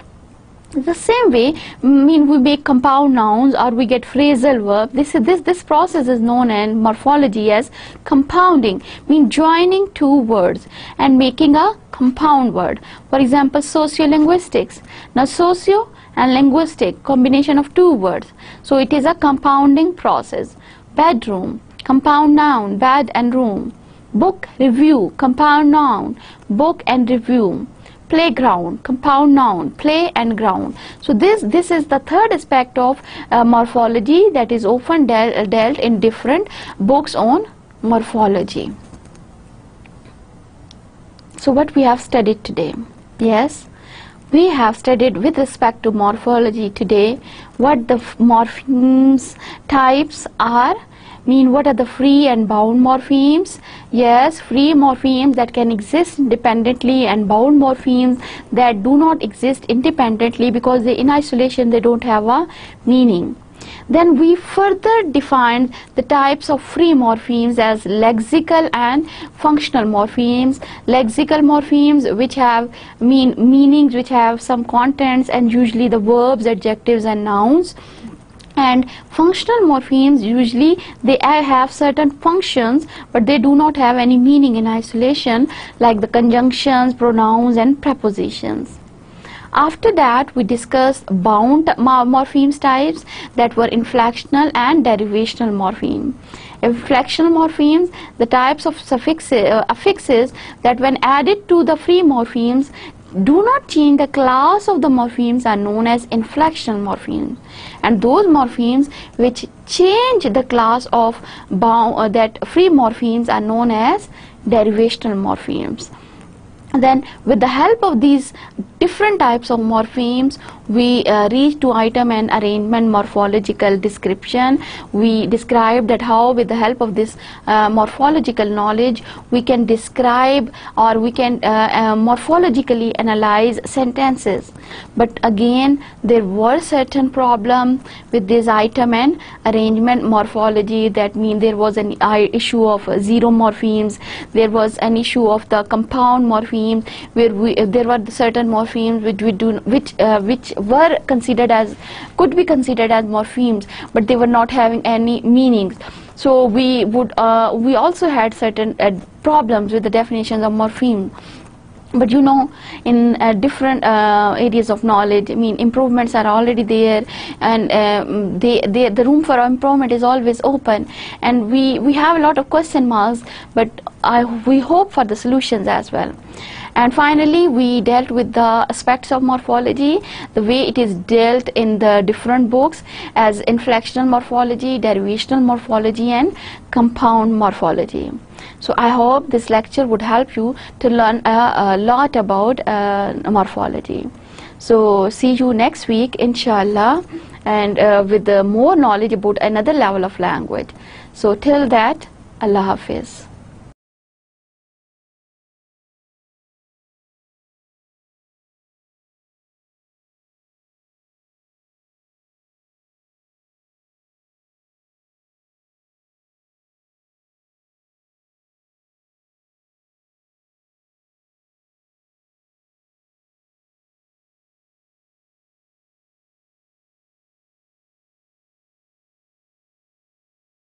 the same way mean we make compound nouns or we get phrasal verb. This this this process is known in morphology as compounding mean joining two words and making a compound word. For example sociolinguistics. Now socio and linguistic combination of two words. So it is a compounding process. Bedroom compound noun bed and room. Book review compound noun book and review playground compound noun play and ground. So this this is the third aspect of uh, morphology that is often del dealt in different books on morphology. So what we have studied today? Yes we have studied with respect to morphology today what the morphemes types are mean what are the free and bound morphemes? Yes free morphemes that can exist independently and bound morphemes that do not exist independently because they in isolation they don't have a meaning. Then we further defined the types of free morphemes as lexical and functional morphemes. Lexical morphemes which have mean meanings which have some contents and usually the verbs adjectives and nouns and functional morphemes usually they have certain functions but they do not have any meaning in isolation like the conjunctions pronouns and prepositions. After that we discussed bound morphemes types that were inflectional and derivational morpheme. Inflectional morphemes the types of suffixes, uh, affixes that when added to the free morphemes do not change the class of the morphemes are known as inflectional morphemes. And those morphemes which change the class of bound, uh, that free morphemes are known as derivational morphemes. Then with the help of these different types of morphemes we uh, reach to item and arrangement morphological description. We describe that how with the help of this uh, morphological knowledge we can describe or we can uh, uh morphologically analyze sentences. But again there were certain problem with this item and arrangement morphology. That mean there was an issue of zero morphemes there was an issue of the compound morphemes where we, there were certain morphemes which we do which uh, which were considered as could be considered as morphemes but they were not having any meanings. So we would uh, we also had certain uh, problems with the definitions of morpheme. But you know in uh, different uh, areas of knowledge i mean improvements are already there and um, they, they, the room for improvement is always open. And we we have a lot of question marks but I, we hope for the solutions as well and finally we dealt with the aspects of morphology the way it is dealt in the different books as inflectional morphology derivational morphology and compound morphology. So I hope this lecture would help you to learn a, a lot about uh, morphology. So see you next week inshallah and uh, with more knowledge about another level of language. So till that Allah Hafiz